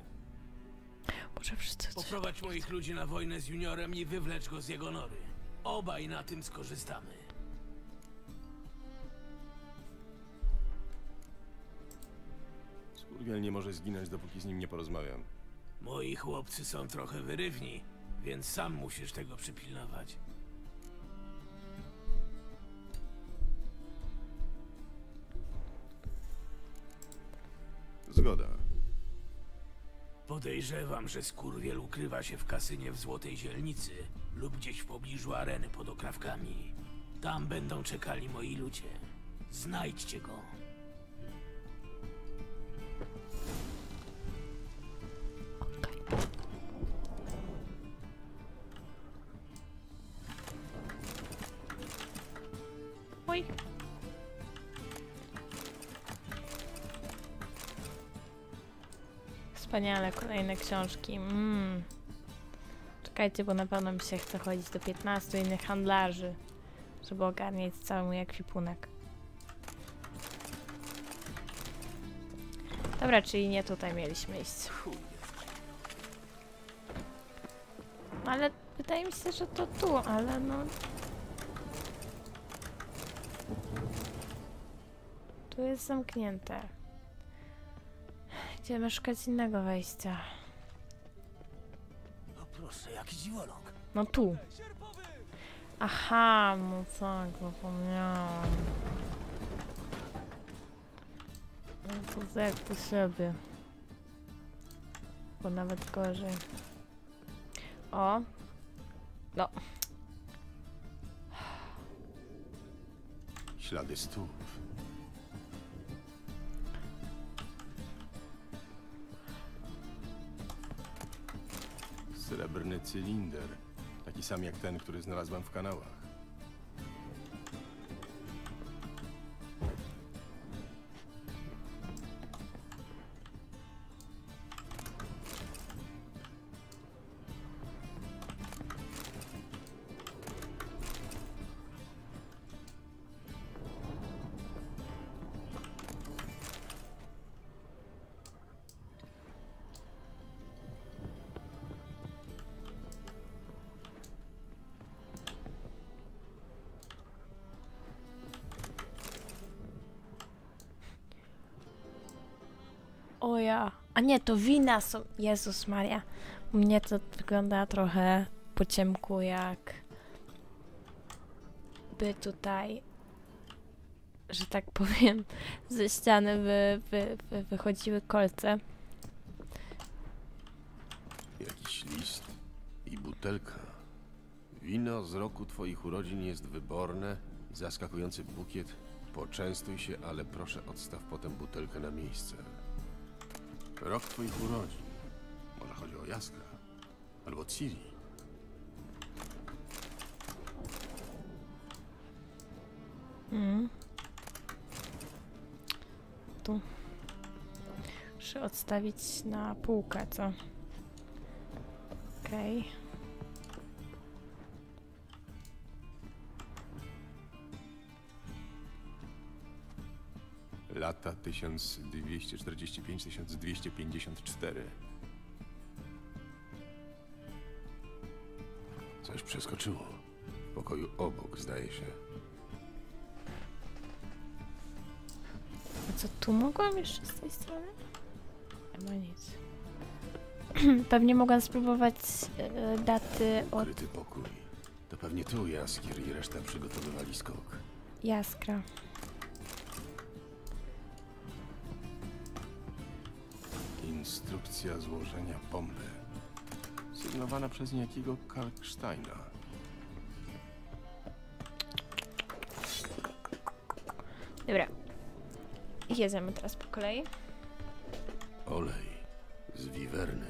Może wszyscy coś... Poprowadź moich ludzi na wojnę z juniorem i wywlecz go z jego nory. Obaj na tym skorzystamy. Skurwiel nie może zginąć, dopóki z nim nie porozmawiam. Moi chłopcy są trochę wyrywni, więc sam musisz tego przypilnować. Zgoda. Podejrzewam, że skurwiel ukrywa się w kasynie w Złotej Zielnicy lub gdzieś w pobliżu areny pod okrawkami. Tam będą czekali moi ludzie. Znajdźcie go. Wspaniale, kolejne książki. Mm. Czekajcie, bo na pewno mi się chce chodzić do 15 innych handlarzy, żeby ogarniać cały mój ekwipunek. Dobra, czyli nie tutaj mieliśmy iść. Ale wydaje mi się, że to tu, ale no... Tu jest zamknięte. Idziemy szukać innego wejścia. No proszę, jaki dziwoląg. No tu. Aha, no tak, zapomniałam. No to jak do siebie. Bo nawet gorzej. O. No. Ślady stóp. Srebrny cylinder. Taki sam jak ten, który znalazłem w kanałach. Nie, to wina są. Jezus Maria. U mnie to wygląda trochę po ciemku, jak by tutaj, że tak powiem, ze ściany wy, wy, wy, wychodziły kolce. Jakiś list i butelka. Wino z roku twoich urodzin jest wyborne zaskakujący bukiet. Poczęstuj się, ale proszę odstaw potem butelkę na miejsce. Rok twoich urodzin. Może chodzi o Jaskra. Albo Ciri. Mm. Tu. Muszę odstawić na półkę, co? Okej. Lata 1245-1254. Coś przeskoczyło. W pokoju obok, zdaje się. A co tu mogłam jeszcze z tej strony? Nie ma nic. Pewnie mogłam spróbować e, daty od Ukryty pokój. To pewnie tu Jaskier i reszta przygotowywali skok. Jaskra. Instrukcja złożenia bomby. Sygnowana przez niejakiego Kalksteina. Dobra. Jedziemy teraz po kolei. Olej z wiwerny.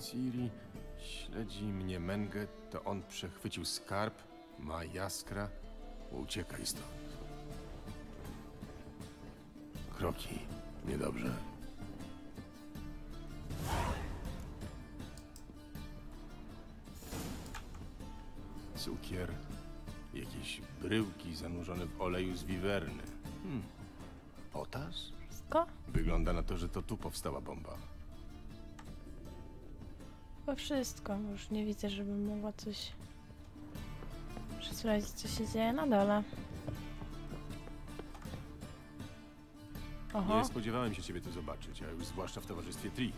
Ciri śledzi mnie Mengę, to on przechwycił skarb, ma jaskra. Uciekaj stąd. Kroki. Niedobrze. Cukier, jakieś bryłki zanurzone w oleju z wiwerny. Hmm. Potas? Wszystko? Wygląda na to, że to tu powstała bomba. Chyba wszystko. Już nie widzę, żebym mogła coś sprawdzić, co się dzieje na dole. Oho. Nie spodziewałem się ciebie tu zobaczyć, a już zwłaszcza w towarzystwie Tris.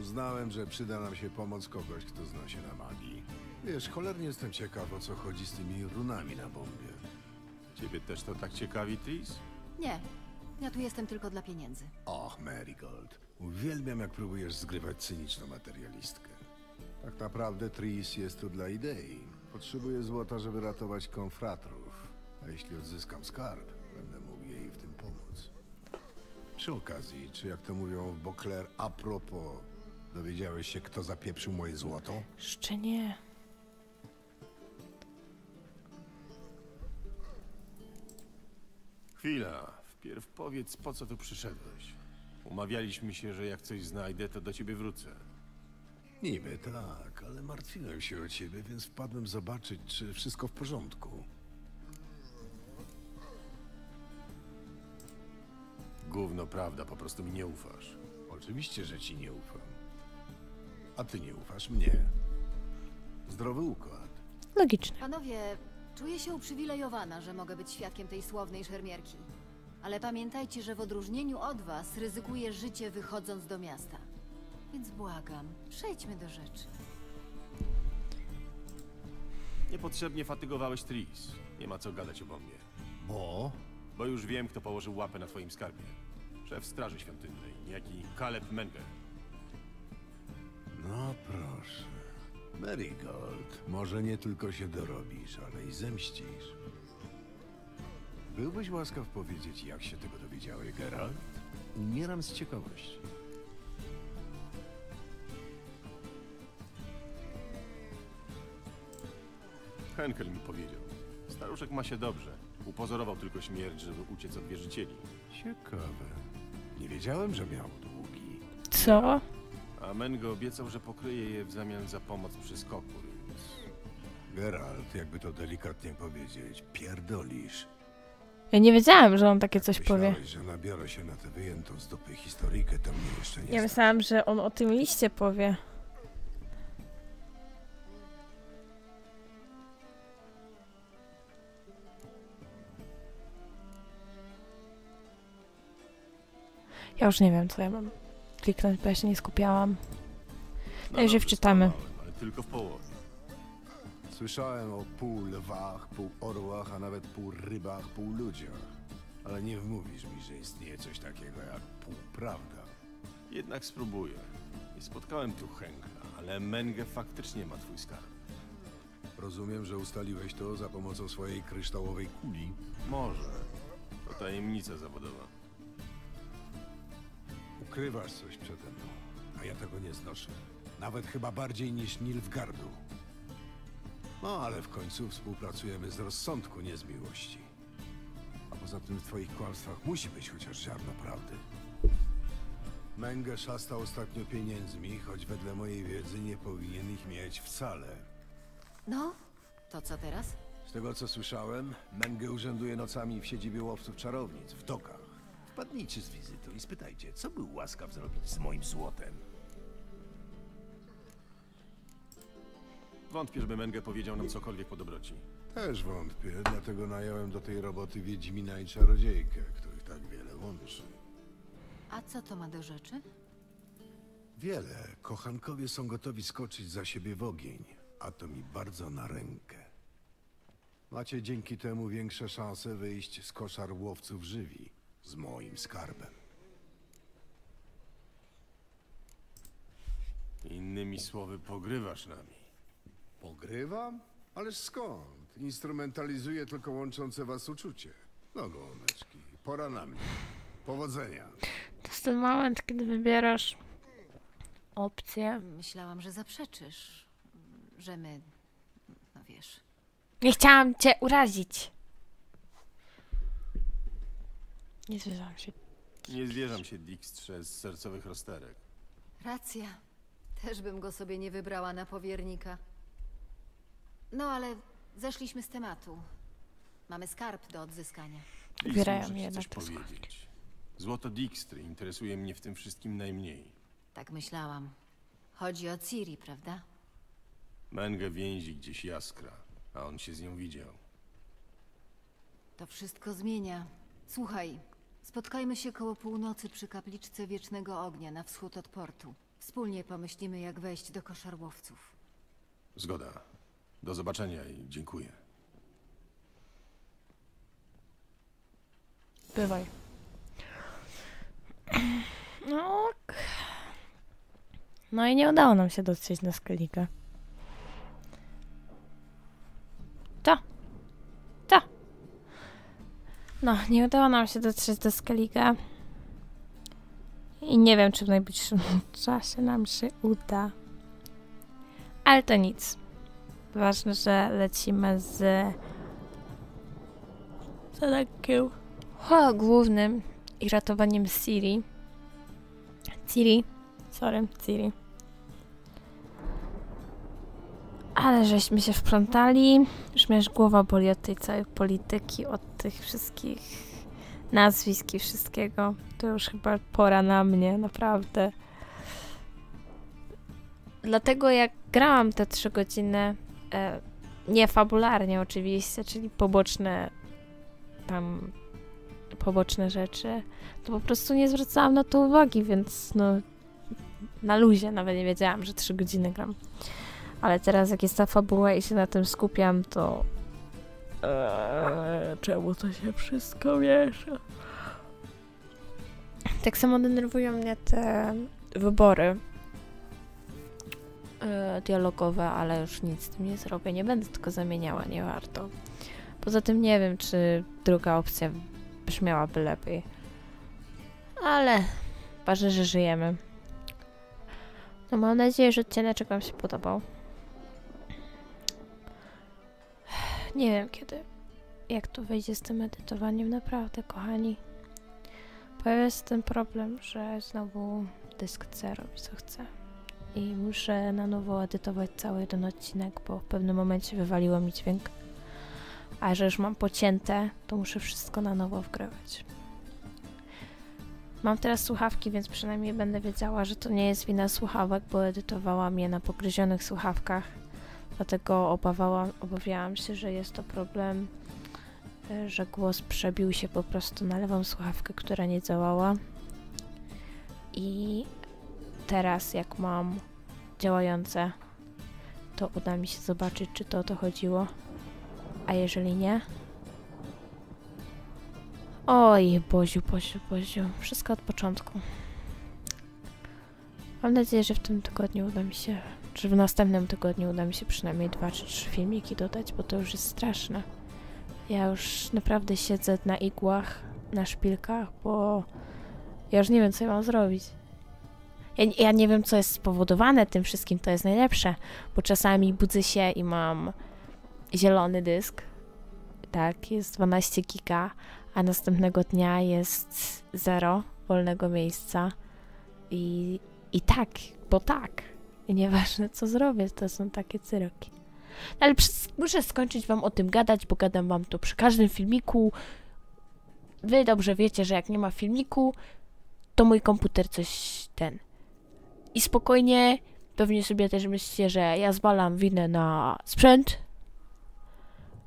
Uznałem, że przyda nam się pomoc kogoś, kto zna się na magii. Wiesz, cholernie jestem ciekaw, o co chodzi z tymi runami na bombie. Ciebie też to tak ciekawi, Tris? Nie, ja tu jestem tylko dla pieniędzy. Och, Marigold. Uwielbiam, jak próbujesz zgrywać cyniczną materialistkę. Tak naprawdę Tris jest tu dla idei. Potrzebuję złota, żeby ratować konfratrów. A jeśli odzyskam skarb, będę mógł jej w tym pomóc. Przy okazji, czy jak to mówią w Bokler, a propos, dowiedziałeś się, kto zapieprzył moje złoto? Jeszcze nie. Chwila, wpierw powiedz, po co tu przyszedłeś. Umawialiśmy się, że jak coś znajdę, to do ciebie wrócę. Niby tak, ale martwiłem się o ciebie, więc wpadłem zobaczyć, czy wszystko w porządku. Gówno prawda, po prostu mi nie ufasz. Oczywiście, że ci nie ufam. A ty nie ufasz mnie. Zdrowy układ. Logiczne. Panowie, czuję się uprzywilejowana, że mogę być świadkiem tej słownej szermierki. Ale pamiętajcie, że w odróżnieniu od was ryzykuję życie wychodząc do miasta. Więc błagam, przejdźmy do rzeczy. Niepotrzebnie fatygowałeś Tris. Nie ma co gadać o bombie. Bo? Bo już wiem, kto położył łapę na twoim skarbie. Szef Straży Świątynnej, niejaki Caleb Menger. No proszę. Marigold, może nie tylko się dorobisz, ale i zemścisz. Byłbyś łaskaw powiedzieć, jak się tego dowiedziałeś, Geralt? Umieram z ciekawości. Henkel mi powiedział. Staruszek ma się dobrze. Upozorował tylko śmierć, żeby uciec od wierzycieli. Ciekawe. Nie wiedziałem, że miał długi. Co? A Mengo obiecał, że pokryje je w zamian za pomoc przy skoku, więc... Geralt, jakby to delikatnie powiedzieć, pierdolisz. Ja nie wiedziałam, że on takie coś powie. Myślałeś, że nabiorę się na tę wyjętą z dupy historyjkę, to mnie jeszcze nie Ja myślałam, że on o tym liście powie. Ja już nie wiem, co ja mam kliknąć, bo ja się nie skupiałam. No już je wczytamy. Ale tylko w połowie. Słyszałem o pół lwach, pół orłach, a nawet pół rybach, pół ludziach. Ale nie wmówisz mi, że istnieje coś takiego jak półprawda. Jednak spróbuję. Nie spotkałem tu Henkla, ale Menge faktycznie ma twój skarb. Rozumiem, że ustaliłeś to za pomocą swojej kryształowej kuli. Może. To tajemnica zawodowa. Ukrywasz coś przede mną, a ja tego nie znoszę. Nawet chyba bardziej niż Nilfgardu. No, ale w końcu współpracujemy z rozsądku, nie z miłości. A poza tym w twoich kłamstwach musi być chociaż ziarno prawdy. Menge szastał ostatnio pieniędzmi, choć wedle mojej wiedzy nie powinien ich mieć wcale. No, to co teraz? Z tego co słyszałem, Menge urzęduje nocami w siedzibie łowców czarownic, w dokach. Wpadnijcie z wizytą i spytajcie, co był łaskaw zrobić z moim złotem. Wątpię, żeby Menge powiedział nam cokolwiek po dobroci. Też wątpię, dlatego nająłem do tej roboty Wiedźmina i Czarodziejkę, których tak wiele łączy. A co to ma do rzeczy? Wiele. Kochankowie są gotowi skoczyć za siebie w ogień, a to mi bardzo na rękę. Macie dzięki temu większe szanse wyjść z koszar łowców żywi, z moim skarbem. Innymi słowy, pogrywasz nami. Pogrywam? Ależ skąd? Instrumentalizuję tylko łączące was uczucie. No gołąbeczki, pora na mnie. Powodzenia. To jest ten moment, kiedy wybierasz opcję. Myślałam, że zaprzeczysz, że my, no wiesz. Nie chciałam cię urazić. Nie zwierzam się. Nie zwierzam się Dijkstrze z sercowych rozterek. Racja. Też bym go sobie nie wybrała na powiernika. No ale zeszliśmy z tematu. Mamy skarb do odzyskania. Ubierają mnie to powiedzieć. Złoto Dijkstry interesuje mnie w tym wszystkim najmniej. Tak myślałam. Chodzi o Ciri, prawda? Menge więzi gdzieś jaskra, a on się z nią widział. To wszystko zmienia. Słuchaj, spotkajmy się koło północy przy kapliczce Wiecznego Ognia na wschód od portu. Wspólnie pomyślimy, jak wejść do koszarłowców. Zgoda. Do zobaczenia i dziękuję. Bywaj. No. ok. No i nie udało nam się dotrzeć na skalikę. To. No, nie udało nam się dotrzeć do skalika. I nie wiem, czy w najbliższym czasie nam się uda. Ale to nic. Ważne, że lecimy z zadankiem o, głównym i ratowaniem Ciri. Ciri. Sorry, Ciri. Ale żeśmy się wplątali. Już aż głowa boli od tej całej polityki, od tych wszystkich nazwisk i wszystkiego. To już chyba pora na mnie, naprawdę. Dlatego jak grałam te trzy godziny, e, nie fabularnie oczywiście, czyli poboczne tam poboczne rzeczy, to po prostu nie zwracałam na to uwagi, więc no na luzie nawet nie wiedziałam, że trzy godziny gram. Ale teraz jak jest ta fabuła i się na tym skupiam, to eee, czemu to się wszystko miesza? Tak samo denerwują mnie te wybory e, dialogowe, ale już nic z tym nie zrobię. Nie będę tylko zamieniała, nie warto. Poza tym nie wiem, czy druga opcja brzmiałaby lepiej. Ale ważne, że żyjemy. No mam nadzieję, że odcinek Wam się podobał. Nie wiem kiedy, jak to wyjdzie z tym edytowaniem, naprawdę, kochani. Pojawia się ten problem, że znowu dysk C robi co chce. I muszę na nowo edytować cały jeden odcinek, bo w pewnym momencie wywaliło mi dźwięk. A że już mam pocięte, to muszę wszystko na nowo wgrywać. Mam teraz słuchawki, więc przynajmniej będę wiedziała, że to nie jest wina słuchawek, bo edytowałam je na pogryzionych słuchawkach. Dlatego obawałam, obawiałam się, że jest to problem, y, że głos przebił się po prostu na lewą słuchawkę, która nie działała. I teraz, jak mam działające, to uda mi się zobaczyć, czy to o to chodziło. A jeżeli nie? Oj, Boziu, Boziu, Boziu. Wszystko od początku. Mam nadzieję, że w tym tygodniu uda mi się, czy w następnym tygodniu uda mi się przynajmniej dwa czy trzy filmiki dodać, bo to już jest straszne. Ja już naprawdę siedzę na igłach, na szpilkach, bo ja już nie wiem, co ja mam zrobić. Ja, ja nie wiem, co jest spowodowane tym wszystkim, to jest najlepsze, bo czasami budzę się i mam zielony dysk, tak, jest 12 giga, a następnego dnia jest zero wolnego miejsca i, i tak, bo tak. I nieważne co zrobię, to są takie cyroki. Ale przez, muszę skończyć wam o tym gadać, bo gadam wam to przy każdym filmiku. Wy dobrze wiecie, że jak nie ma filmiku, to mój komputer coś ten. I spokojnie, pewnie sobie też myślicie, że ja zwalam winę na sprzęt,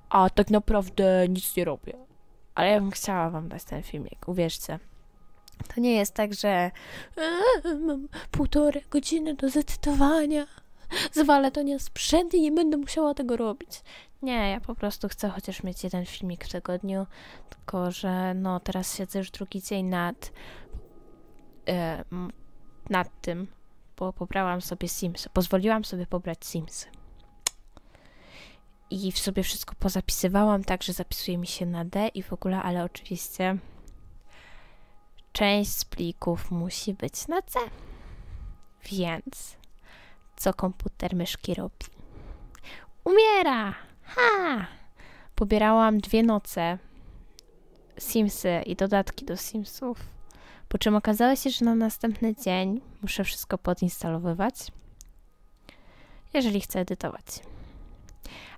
a tak naprawdę nic nie robię. Ale ja bym chciała wam dać ten filmik, uwierzcie. To nie jest tak, że eee, mam półtorej godziny do zecytowania. Zwalę to nie sprzęt i nie będę musiała tego robić. Nie, ja po prostu chcę chociaż mieć jeden filmik w tygodniu, tylko że no teraz siedzę już drugi dzień nad e, nad tym, bo pobrałam sobie Simsy. Pozwoliłam sobie pobrać Simsy. I w sobie wszystko pozapisywałam tak, że zapisuje mi się na D i w ogóle, ale oczywiście część z plików musi być na C. Więc co komputer myszki robi? Umiera! Ha! Pobierałam dwie noce Simsy i dodatki do Simsów, po czym okazało się, że na następny dzień muszę wszystko podinstalowywać, jeżeli chcę edytować.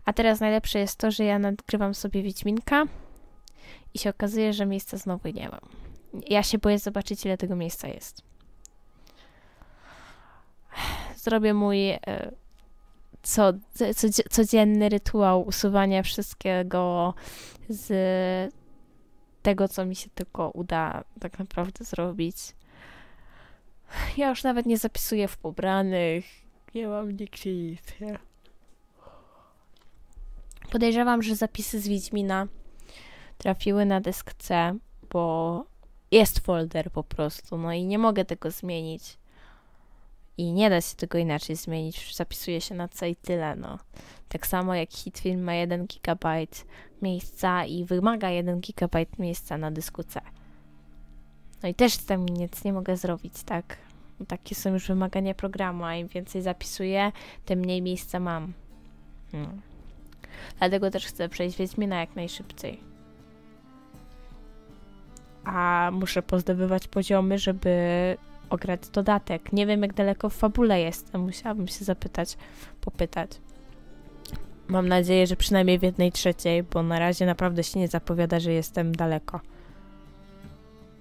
A teraz najlepsze jest to, że ja nagrywam sobie Wiedźminka i się okazuje, że miejsca znowu nie mam. Ja się boję zobaczyć, ile tego miejsca jest. Zrobię mój e, co, co, codzienny rytuał usuwania wszystkiego z tego, co mi się tylko uda tak naprawdę zrobić. Ja już nawet nie zapisuję w pobranych, nie mam nigdzie nic. Nie? Podejrzewam, że zapisy z Wiedźmina trafiły na dysk C, bo jest folder po prostu, no i nie mogę tego zmienić. I nie da się tego inaczej zmienić, zapisuje się na C i tyle, no. Tak samo jak Hitfilm ma 1 GB miejsca i wymaga 1 GB miejsca na dysku C. No i też z tym nic nie mogę zrobić, tak? Takie są już wymagania programu, a im więcej zapisuję, tym mniej miejsca mam. Hmm. Dlatego też chcę przejść Wiedźmina jak najszybciej. A muszę pozdobywać poziomy, żeby ograć dodatek. Nie wiem, jak daleko w fabule jestem. Musiałabym się zapytać, popytać. Mam nadzieję, że przynajmniej w jednej trzeciej, bo na razie naprawdę się nie zapowiada, że jestem daleko.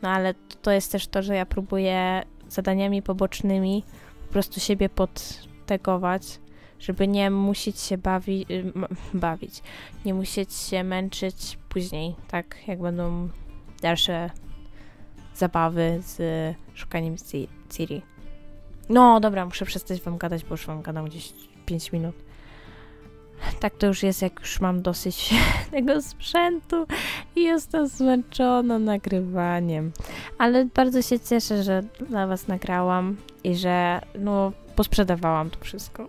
No ale to jest też to, że ja próbuję zadaniami pobocznymi po prostu siebie podtegować, żeby nie musieć się bawi bawić, nie musieć się męczyć później, tak jak będą dalsze zabawy z szukaniem Ciri. No dobra, muszę przestać wam gadać, bo już wam gadam gdzieś 5 minut. Tak to już jest, jak już mam dosyć tego sprzętu i jestem zmęczona nagrywaniem. Ale bardzo się cieszę, że dla was nagrałam i że no posprzedawałam to wszystko.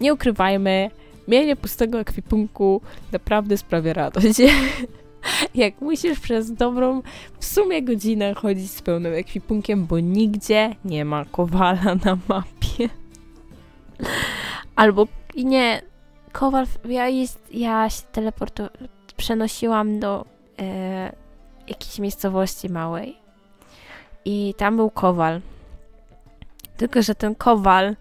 Nie ukrywajmy, mienie pustego ekwipunku naprawdę sprawia radość. jak musisz przez dobrą w sumie godzinę chodzić z pełnym ekwipunkiem, bo nigdzie nie ma kowala na mapie. Albo nie, kowal, ja, jest, ja się teleportowałam, przenosiłam do e, jakiejś miejscowości małej i tam był kowal. Tylko, że ten kowal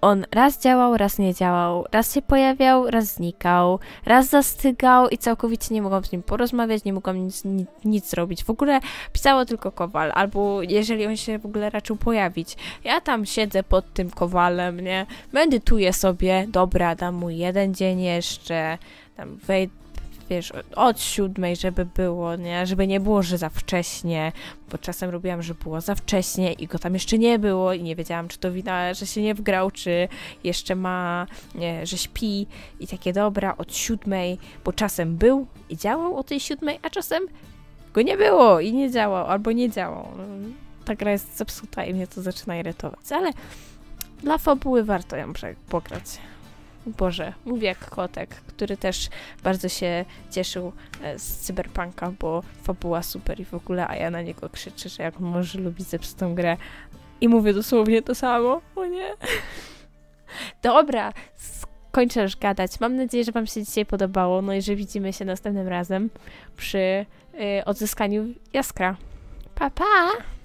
on raz działał, raz nie działał, raz się pojawiał, raz znikał, raz zastygał i całkowicie nie mogłam z nim porozmawiać, nie mogłam nic, nic, nic zrobić. W ogóle pisało tylko kowal, albo jeżeli on się w ogóle raczył pojawić. Ja tam siedzę pod tym kowalem, nie? Medytuję sobie, dobra, dam mu jeden dzień jeszcze, tam wejdę wiesz, od siódmej, żeby było, nie? Żeby nie było, że za wcześnie, bo czasem robiłam, że było za wcześnie i go tam jeszcze nie było i nie wiedziałam, czy to wina, że się nie wgrał, czy jeszcze ma, nie, że śpi i takie dobra, od siódmej, bo czasem był i działał o tej siódmej, a czasem go nie było i nie działał, albo nie działał. Ta gra jest zepsuta i mnie to zaczyna irytować, ale dla fabuły warto ją pograć. Boże, mówię jak kotek, który też bardzo się cieszył e, z cyberpunka, bo fabuła super i w ogóle, a ja na niego krzyczę, że jak może lubić zepsutą grę. I mówię dosłownie to samo. O nie. Dobra, skończę już gadać. Mam nadzieję, że Wam się dzisiaj podobało. No i że widzimy się następnym razem przy y, odzyskaniu jaskra. Pa, pa!